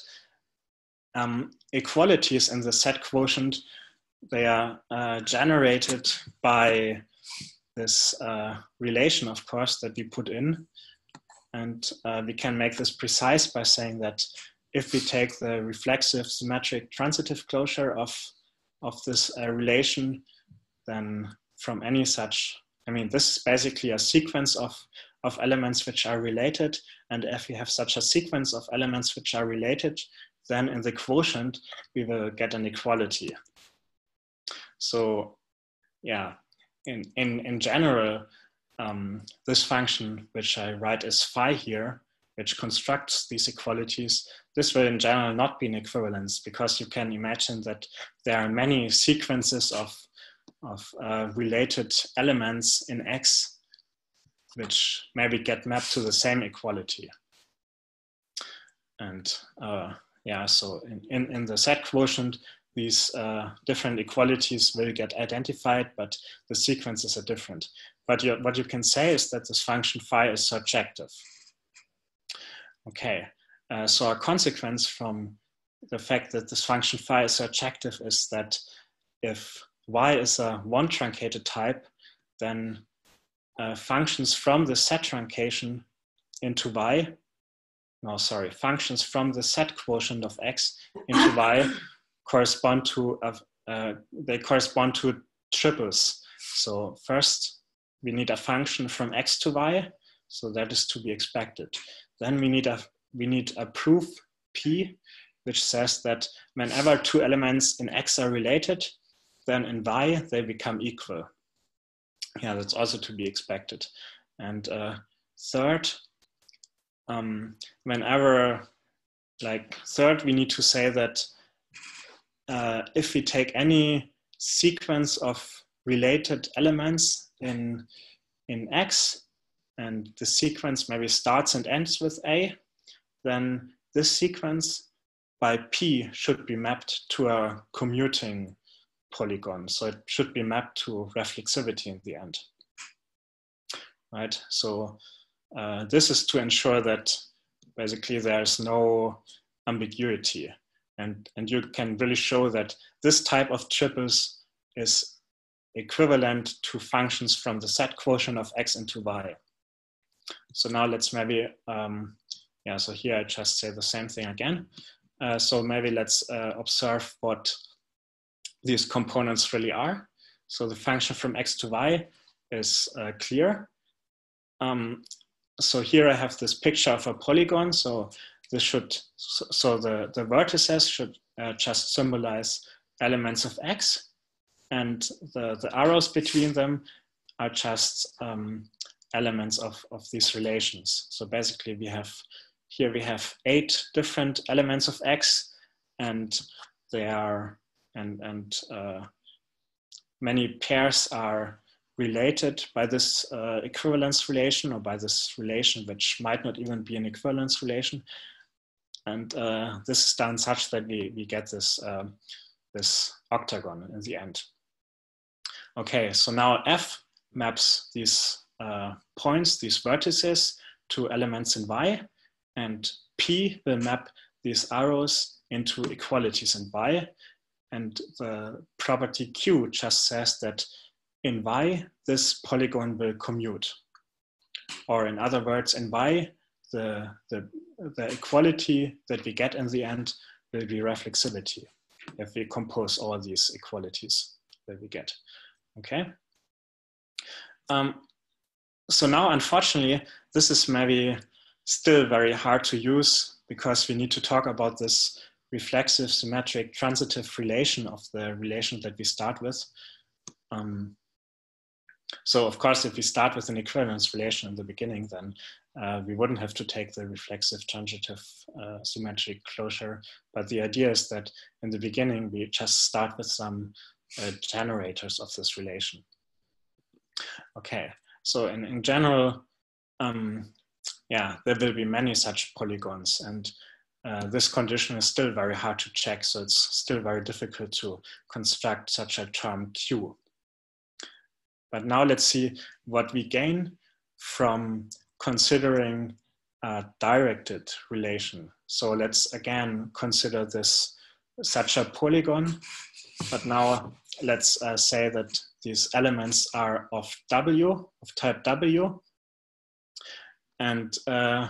um, equalities in the set quotient, they are uh, generated by this uh, relation, of course, that we put in. And uh, we can make this precise by saying that if we take the reflexive symmetric transitive closure of of this uh, relation then from any such, I mean, this is basically a sequence of, of elements which are related. And if we have such a sequence of elements which are related, then in the quotient, we will get an equality. So yeah, in, in, in general, um, this function, which I write as phi here, which constructs these equalities, this will in general not be an equivalence because you can imagine that there are many sequences of, of uh, related elements in X which maybe get mapped to the same equality. And uh, yeah, so in, in, in, the set quotient, these uh, different equalities will get identified, but the sequences are different. But you, what you can say is that this function phi is surjective. Okay, uh, so a consequence from the fact that this function phi is surjective is that if y is a one truncated type, then uh, functions from the set truncation into y, no, sorry, functions from the set quotient of x into y correspond to, uh, uh, they correspond to triples. So first we need a function from x to y, so that is to be expected. Then we need a, we need a proof p, which says that whenever two elements in x are related, then in y they become equal. Yeah, that's also to be expected. And uh, third, um, whenever, like third, we need to say that uh, if we take any sequence of related elements in, in X, and the sequence maybe starts and ends with A, then this sequence by P should be mapped to a commuting polygon. So it should be mapped to reflexivity in the end. Right, so uh, this is to ensure that basically there's no ambiguity. And, and you can really show that this type of triples is equivalent to functions from the set quotient of x into y. So now let's maybe, um, yeah, so here I just say the same thing again. Uh, so maybe let's uh, observe what these components really are. So the function from x to y is uh, clear. Um, so here I have this picture of a polygon. So this should, so the, the vertices should uh, just symbolize elements of x and the, the arrows between them are just um, elements of, of these relations. So basically we have, here we have eight different elements of X and they are, and, and uh, many pairs are related by this uh, equivalence relation or by this relation which might not even be an equivalence relation. And uh, this is done such that we, we get this, um, this octagon in the end. Okay, so now F maps these uh, points, these vertices, to elements in Y, and P will map these arrows into equalities in Y. And the property Q just says that in Y, this polygon will commute. Or in other words, in Y, the, the, the equality that we get in the end will be reflexivity if we compose all these equalities that we get. Okay. Um, so now, unfortunately, this is maybe still very hard to use because we need to talk about this reflexive symmetric transitive relation of the relation that we start with. Um, so of course, if we start with an equivalence relation in the beginning, then uh, we wouldn't have to take the reflexive transitive uh, symmetric closure. But the idea is that in the beginning, we just start with some uh, generators of this relation. Okay, so in, in general, um, yeah, there will be many such polygons and uh, this condition is still very hard to check, so it's still very difficult to construct such a term Q. But now let's see what we gain from considering a directed relation. So let's again consider this such a polygon, but now let's uh, say that these elements are of W, of type W. And uh,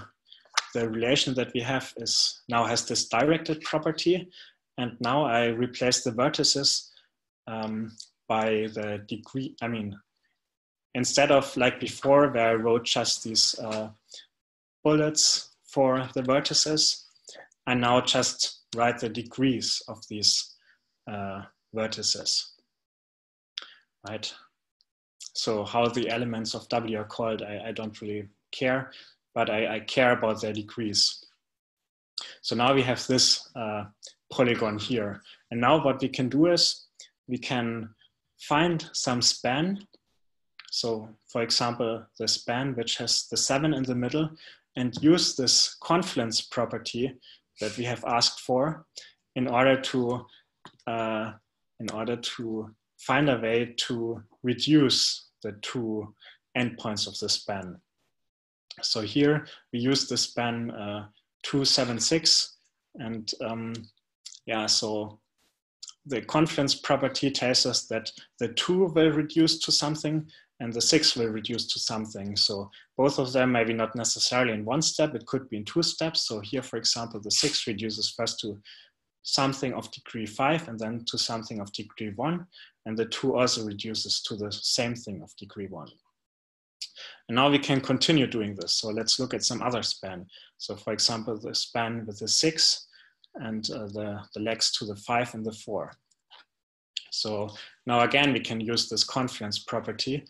the relation that we have is now has this directed property. And now I replace the vertices um, by the degree, I mean, instead of like before where I wrote just these uh, bullets for the vertices, I now just write the degrees of these uh, vertices right? So how the elements of W are called, I, I don't really care. But I, I care about their degrees. So now we have this uh, polygon here. And now what we can do is we can find some span. So for example, the span which has the seven in the middle and use this confluence property that we have asked for in order to uh, in order to find a way to reduce the two endpoints of the span. So here we use the span uh, 276 and um, yeah, so the confluence property tells us that the two will reduce to something and the six will reduce to something. So both of them maybe not necessarily in one step, it could be in two steps. So here, for example, the six reduces first to something of degree five and then to something of degree one. And the two also reduces to the same thing of degree one. And now we can continue doing this. So let's look at some other span. So for example, the span with the six and uh, the, the legs to the five and the four. So now again, we can use this confluence property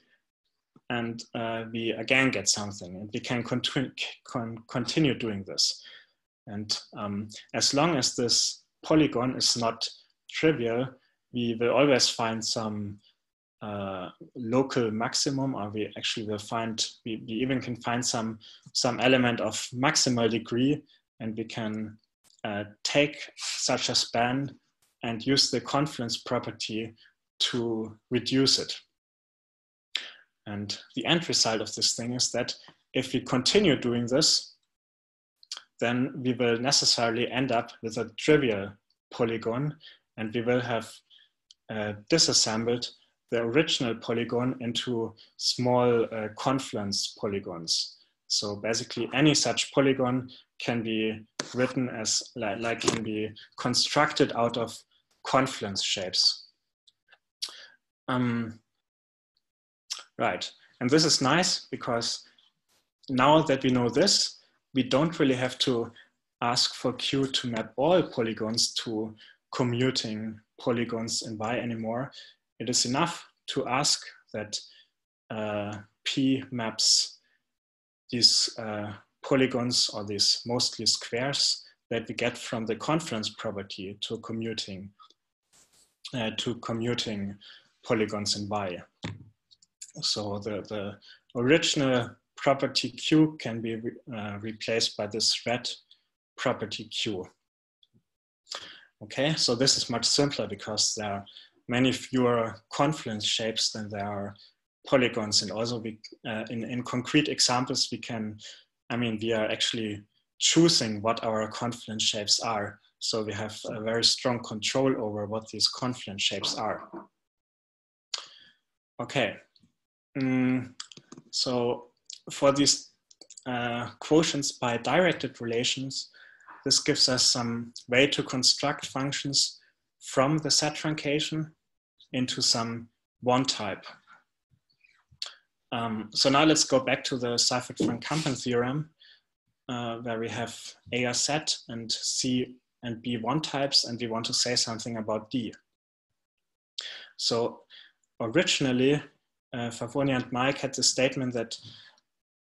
and uh, we again get something and we can continue, con continue doing this. And um, as long as this polygon is not trivial, we will always find some uh, local maximum, or we actually will find, we, we even can find some, some element of maximal degree, and we can uh, take such a span and use the confluence property to reduce it. And the end result of this thing is that if we continue doing this, then we will necessarily end up with a trivial polygon and we will have uh, disassembled the original polygon into small uh, confluence polygons. So basically any such polygon can be written as like, like can be constructed out of confluence shapes. Um, right, and this is nice because now that we know this, we don't really have to ask for Q to map all polygons to commuting polygons in Y anymore. It is enough to ask that uh, P maps these uh, polygons or these mostly squares that we get from the confluence property to commuting uh, to commuting polygons in Y. So the, the original property Q can be re, uh, replaced by this red property Q. Okay, so this is much simpler because there are many fewer confluence shapes than there are polygons. And also we, uh, in, in concrete examples, we can, I mean, we are actually choosing what our confluence shapes are. So we have a very strong control over what these confluence shapes are. Okay, mm, so for these uh, quotients by directed relations, this gives us some way to construct functions from the set truncation into some one type. Um, so now let's go back to the Seifert-Van Kampen theorem, uh, where we have A are set and C and B one types, and we want to say something about D. So originally, uh, Favonia and Mike had the statement that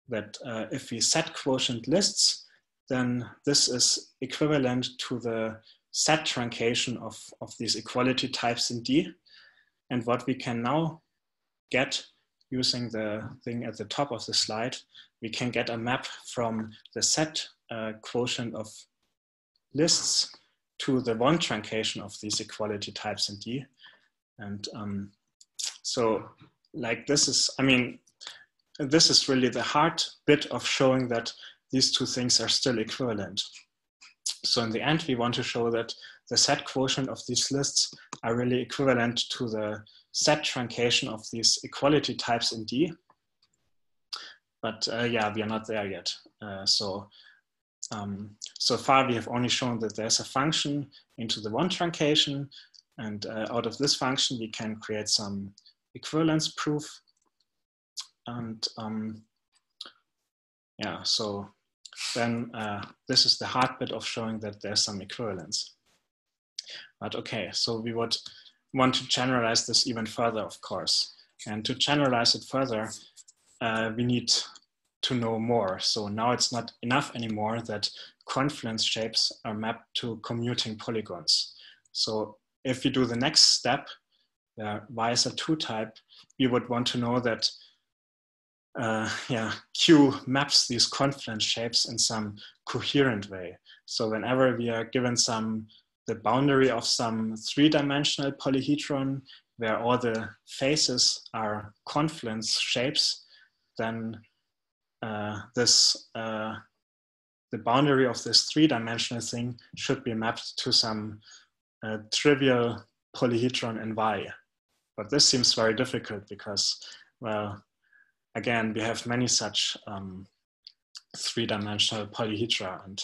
that uh, if we set quotient lists, then this is equivalent to the set truncation of, of these equality types in D. And what we can now get using the thing at the top of the slide, we can get a map from the set uh, quotient of lists to the one truncation of these equality types in D. And um, so like this is, I mean, this is really the hard bit of showing that these two things are still equivalent. So in the end, we want to show that the set quotient of these lists are really equivalent to the set truncation of these equality types in D. But uh, yeah, we are not there yet. Uh, so um, so far we have only shown that there's a function into the one truncation and uh, out of this function we can create some equivalence proof and um, yeah so then uh, this is the hard bit of showing that there's some equivalence but okay so we would want to generalize this even further of course and to generalize it further uh, we need to know more. So now it's not enough anymore that confluence shapes are mapped to commuting polygons. So if we do the next step, where y is a two type, we would want to know that uh, yeah, Q maps these confluence shapes in some coherent way. So whenever we are given some the boundary of some three-dimensional polyhedron where all the faces are confluence shapes, then uh, this uh, the boundary of this three-dimensional thing should be mapped to some uh, trivial polyhedron in Y. But this seems very difficult because, well, again, we have many such um, three-dimensional polyhedra, and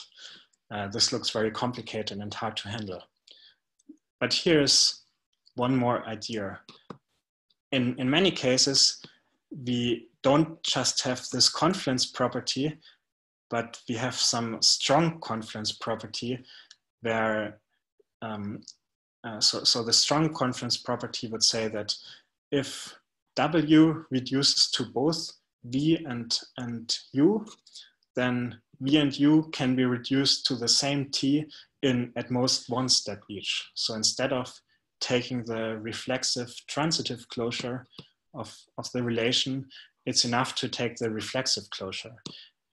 uh, this looks very complicated and hard to handle. But here's one more idea. In, in many cases, we don't just have this confluence property, but we have some strong confluence property where, um, uh, so, so the strong confluence property would say that if W reduces to both V and, and U, then V and U can be reduced to the same T in at most one step each. So instead of taking the reflexive transitive closure of, of the relation, it's enough to take the reflexive closure.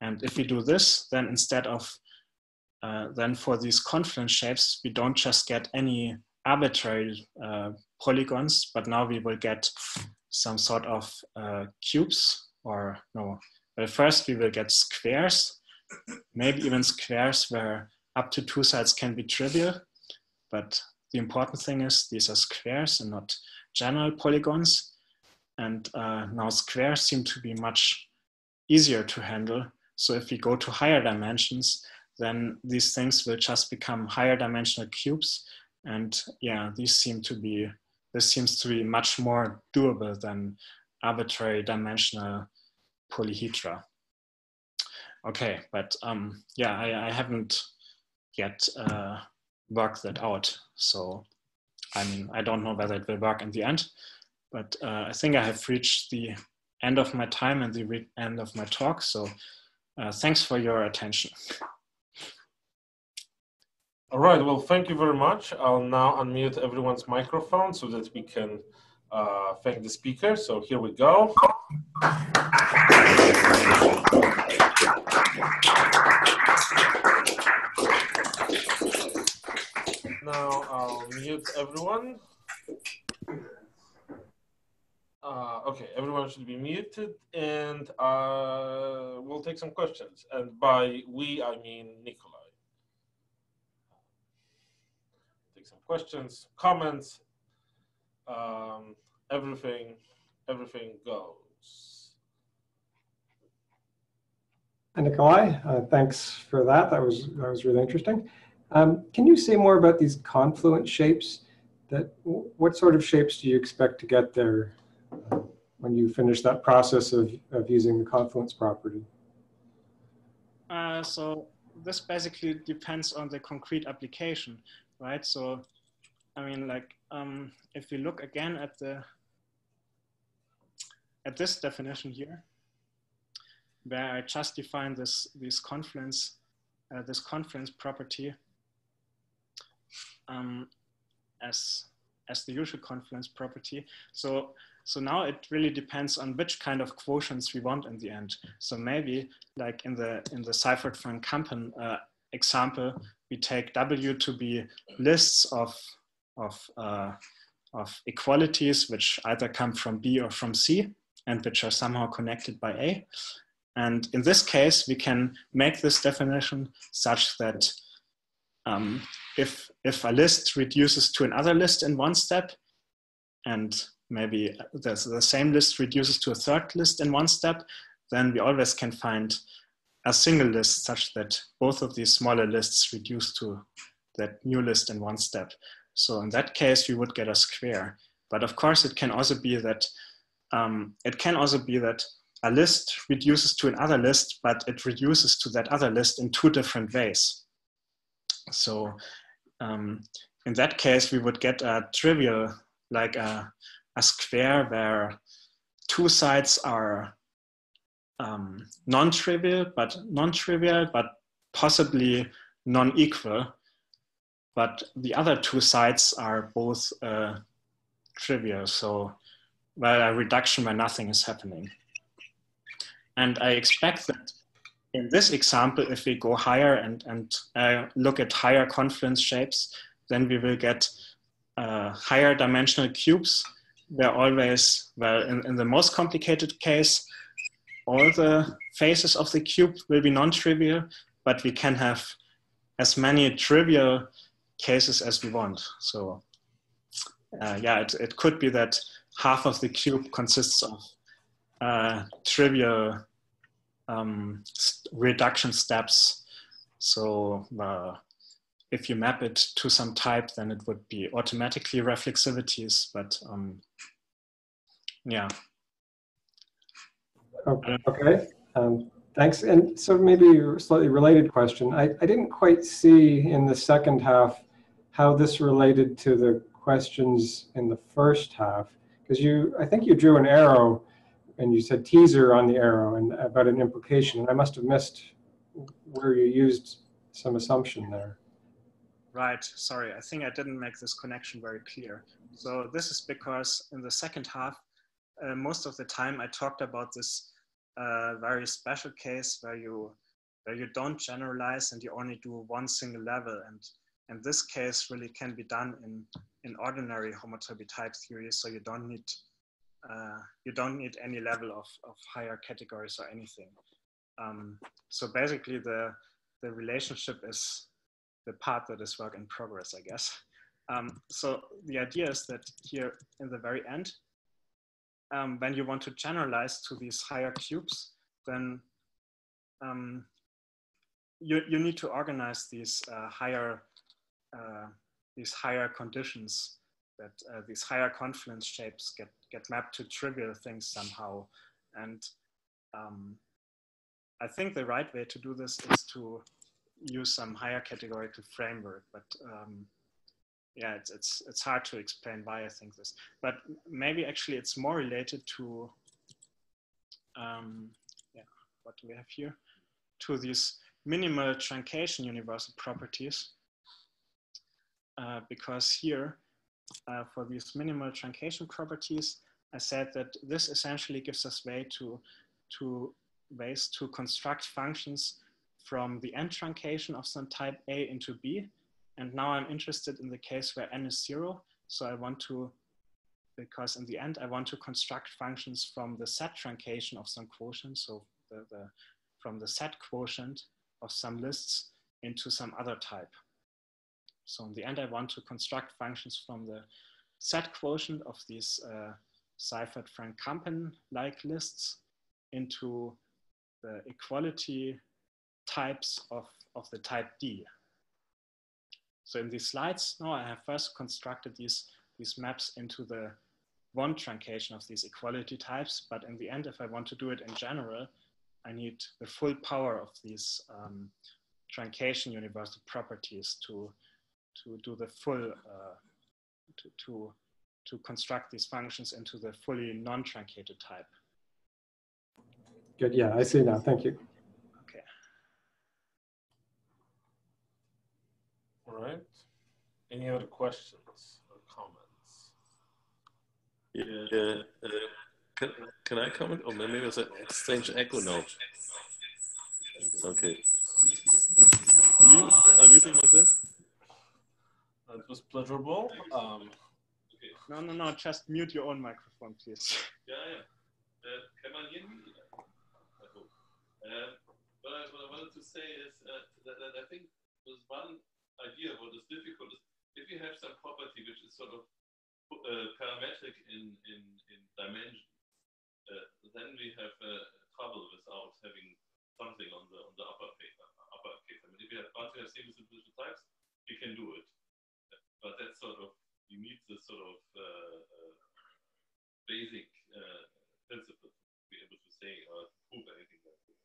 And if we do this, then instead of, uh, then for these confluence shapes, we don't just get any arbitrary uh, polygons, but now we will get some sort of uh, cubes or no, well, first we will get squares, maybe even squares where up to two sides can be trivial, but the important thing is these are squares and not general polygons. And uh, now squares seem to be much easier to handle. So if we go to higher dimensions, then these things will just become higher dimensional cubes. And yeah, these seem to be, this seems to be much more doable than arbitrary dimensional polyhedra. Okay, but um, yeah, I, I haven't yet uh, worked that out. So, I mean, I don't know whether it will work in the end, but uh, I think I have reached the end of my time and the end of my talk. So, uh, thanks for your attention. All right, well, thank you very much. I'll now unmute everyone's microphone so that we can uh, thank the speaker. So here we go. Now I'll mute everyone. Uh, okay, everyone should be muted and uh, we'll take some questions. And by we, I mean Nicolai. Take some questions, comments, um, everything, everything goes. And Nicolai, uh, thanks for that. That was that was really interesting. Um, can you say more about these confluent shapes? That what sort of shapes do you expect to get there uh, when you finish that process of, of using the confluence property? Uh, so this basically depends on the concrete application, right? So, I mean, like um, if we look again at the at this definition here, where I just define this this confluence uh, this confluence property um, as as the usual confluence property. So so now it really depends on which kind of quotients we want in the end. So maybe like in the in the Seifert van Kampen uh, example, we take W to be lists of of uh, of equalities which either come from B or from C and which are somehow connected by A. And in this case, we can make this definition such that um, if, if a list reduces to another list in one step, and maybe the, the same list reduces to a third list in one step, then we always can find a single list such that both of these smaller lists reduce to that new list in one step. So in that case, we would get a square. But of course, it can also be that um, it can also be that a list reduces to another list, but it reduces to that other list in two different ways. So um, in that case, we would get a trivial, like a, a square where two sides are um, non-trivial, but non-trivial, but possibly non-equal. But the other two sides are both uh, trivial. So, well, a reduction where nothing is happening. And I expect that in this example, if we go higher and, and uh, look at higher confluence shapes, then we will get uh, higher dimensional cubes They're always, well, in, in the most complicated case, all the faces of the cube will be non-trivial, but we can have as many trivial cases as we want. So uh, yeah, it, it could be that half of the cube consists of uh, trivial um, reduction steps. So uh, if you map it to some type, then it would be automatically reflexivities, but um, yeah. Okay, um, thanks. And so maybe a slightly related question. I, I didn't quite see in the second half how this related to the questions in the first half, because you, I think you drew an arrow and you said teaser on the arrow and about an implication. And I must have missed where you used some assumption there. Right, sorry, I think I didn't make this connection very clear. So this is because in the second half, uh, most of the time I talked about this uh, very special case where you where you don't generalize and you only do one single level and and this case really can be done in in ordinary homotopy type theory so you don't need uh, you don't need any level of, of higher categories or anything. Um, so basically the, the relationship is the part that is work in progress, I guess. Um, so the idea is that here in the very end, um, when you want to generalize to these higher cubes, then um, you, you need to organize these uh, higher uh, these higher conditions that uh, these higher confluence shapes get, get mapped to trivial things somehow. And um, I think the right way to do this is to use some higher categorical framework, but um, yeah, it's, it's, it's hard to explain why I think this, but maybe actually it's more related to, um, yeah, what do we have here? To these minimal truncation universal properties, uh, because here uh, for these minimal truncation properties, I said that this essentially gives us way to, to ways to construct functions from the n truncation of some type A into B. And now I'm interested in the case where n is zero. So I want to, because in the end, I want to construct functions from the set truncation of some quotient. So the, the, from the set quotient of some lists into some other type. So in the end, I want to construct functions from the set quotient of these uh, Seifert-Van Kampen-like lists into the equality types of, of the type D. So in these slides, now I have first constructed these, these maps into the one truncation of these equality types, but in the end, if I want to do it in general, I need the full power of these um, truncation universal properties to to do the full, uh, to, to, to construct these functions into the fully non-truncated type. Good, yeah, I see now, thank you. Okay. All right. Any other questions or comments? Yeah, uh, can, can I comment? Or maybe it's an exchange echo now. Okay. You, I'm muting myself. That was pleasurable. Um, okay. No, no, no, just mute your own microphone, please. Yeah, yeah. Uh, can I hear me? I hope. Uh, what, I, what I wanted to say is uh, that, that, I think there's one idea what is difficult is if you have some property which is sort of uh, parametric in, in, in dimension, uh, then we have uh, trouble without having something on the on the upper case. Upper case. I mean, if you have once you have semi-simplicial types, you can do it but that's sort of you need the sort of uh, uh, basic uh, principle to be able to say or to prove anything like this.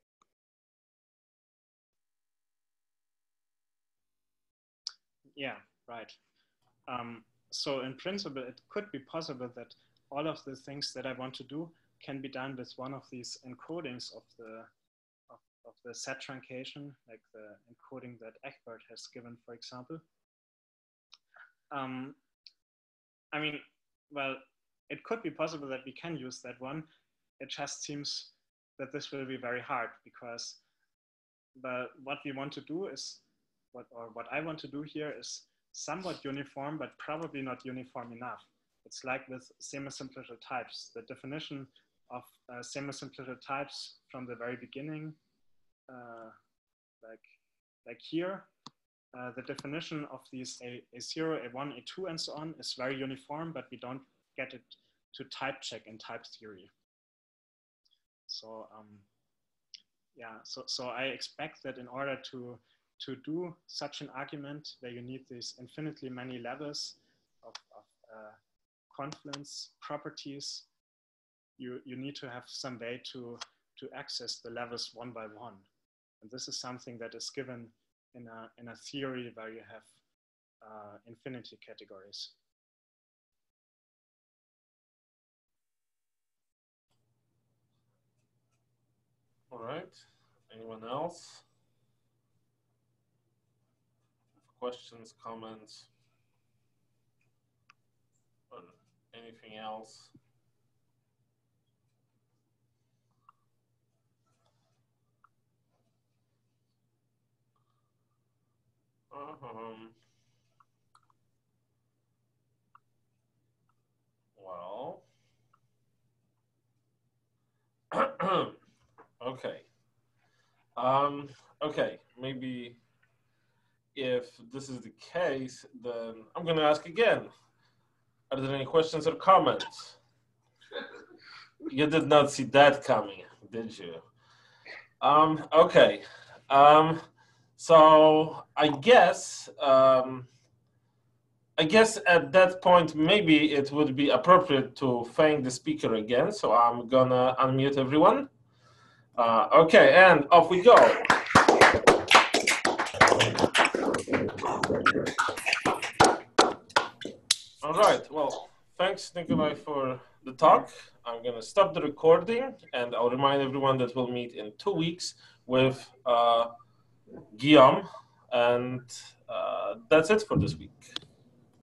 Yeah, right. Um, so in principle, it could be possible that all of the things that I want to do can be done with one of these encodings of the of, of the set truncation, like the encoding that Egbert has given, for example. Um, I mean, well, it could be possible that we can use that one. It just seems that this will be very hard because but what we want to do is what or what I want to do here is somewhat uniform, but probably not uniform enough. It's like with semi-simplicial types. The definition of uh, semi-simplicial types from the very beginning, uh, like, like here, uh, the definition of these A, A0, A1, A2, and so on is very uniform, but we don't get it to type check in type theory. So um, yeah, so, so I expect that in order to, to do such an argument where you need these infinitely many levels of, of uh, confluence properties, you, you need to have some way to, to access the levels one by one. And this is something that is given in a, in a theory where you have uh, infinity categories. All right. Anyone else? Questions, comments, or anything else? Um, well, okay. Um, okay, maybe if this is the case, then I'm going to ask again. Are there any questions or comments? you did not see that coming, did you? Um, okay. Um, so I guess um, I guess at that point maybe it would be appropriate to thank the speaker again. So I'm gonna unmute everyone. Uh, okay, and off we go. All right. Well, thanks, Nicolai, for the talk. I'm gonna stop the recording, and I'll remind everyone that we'll meet in two weeks with. Uh, Guillaume. And uh, that's it for this week.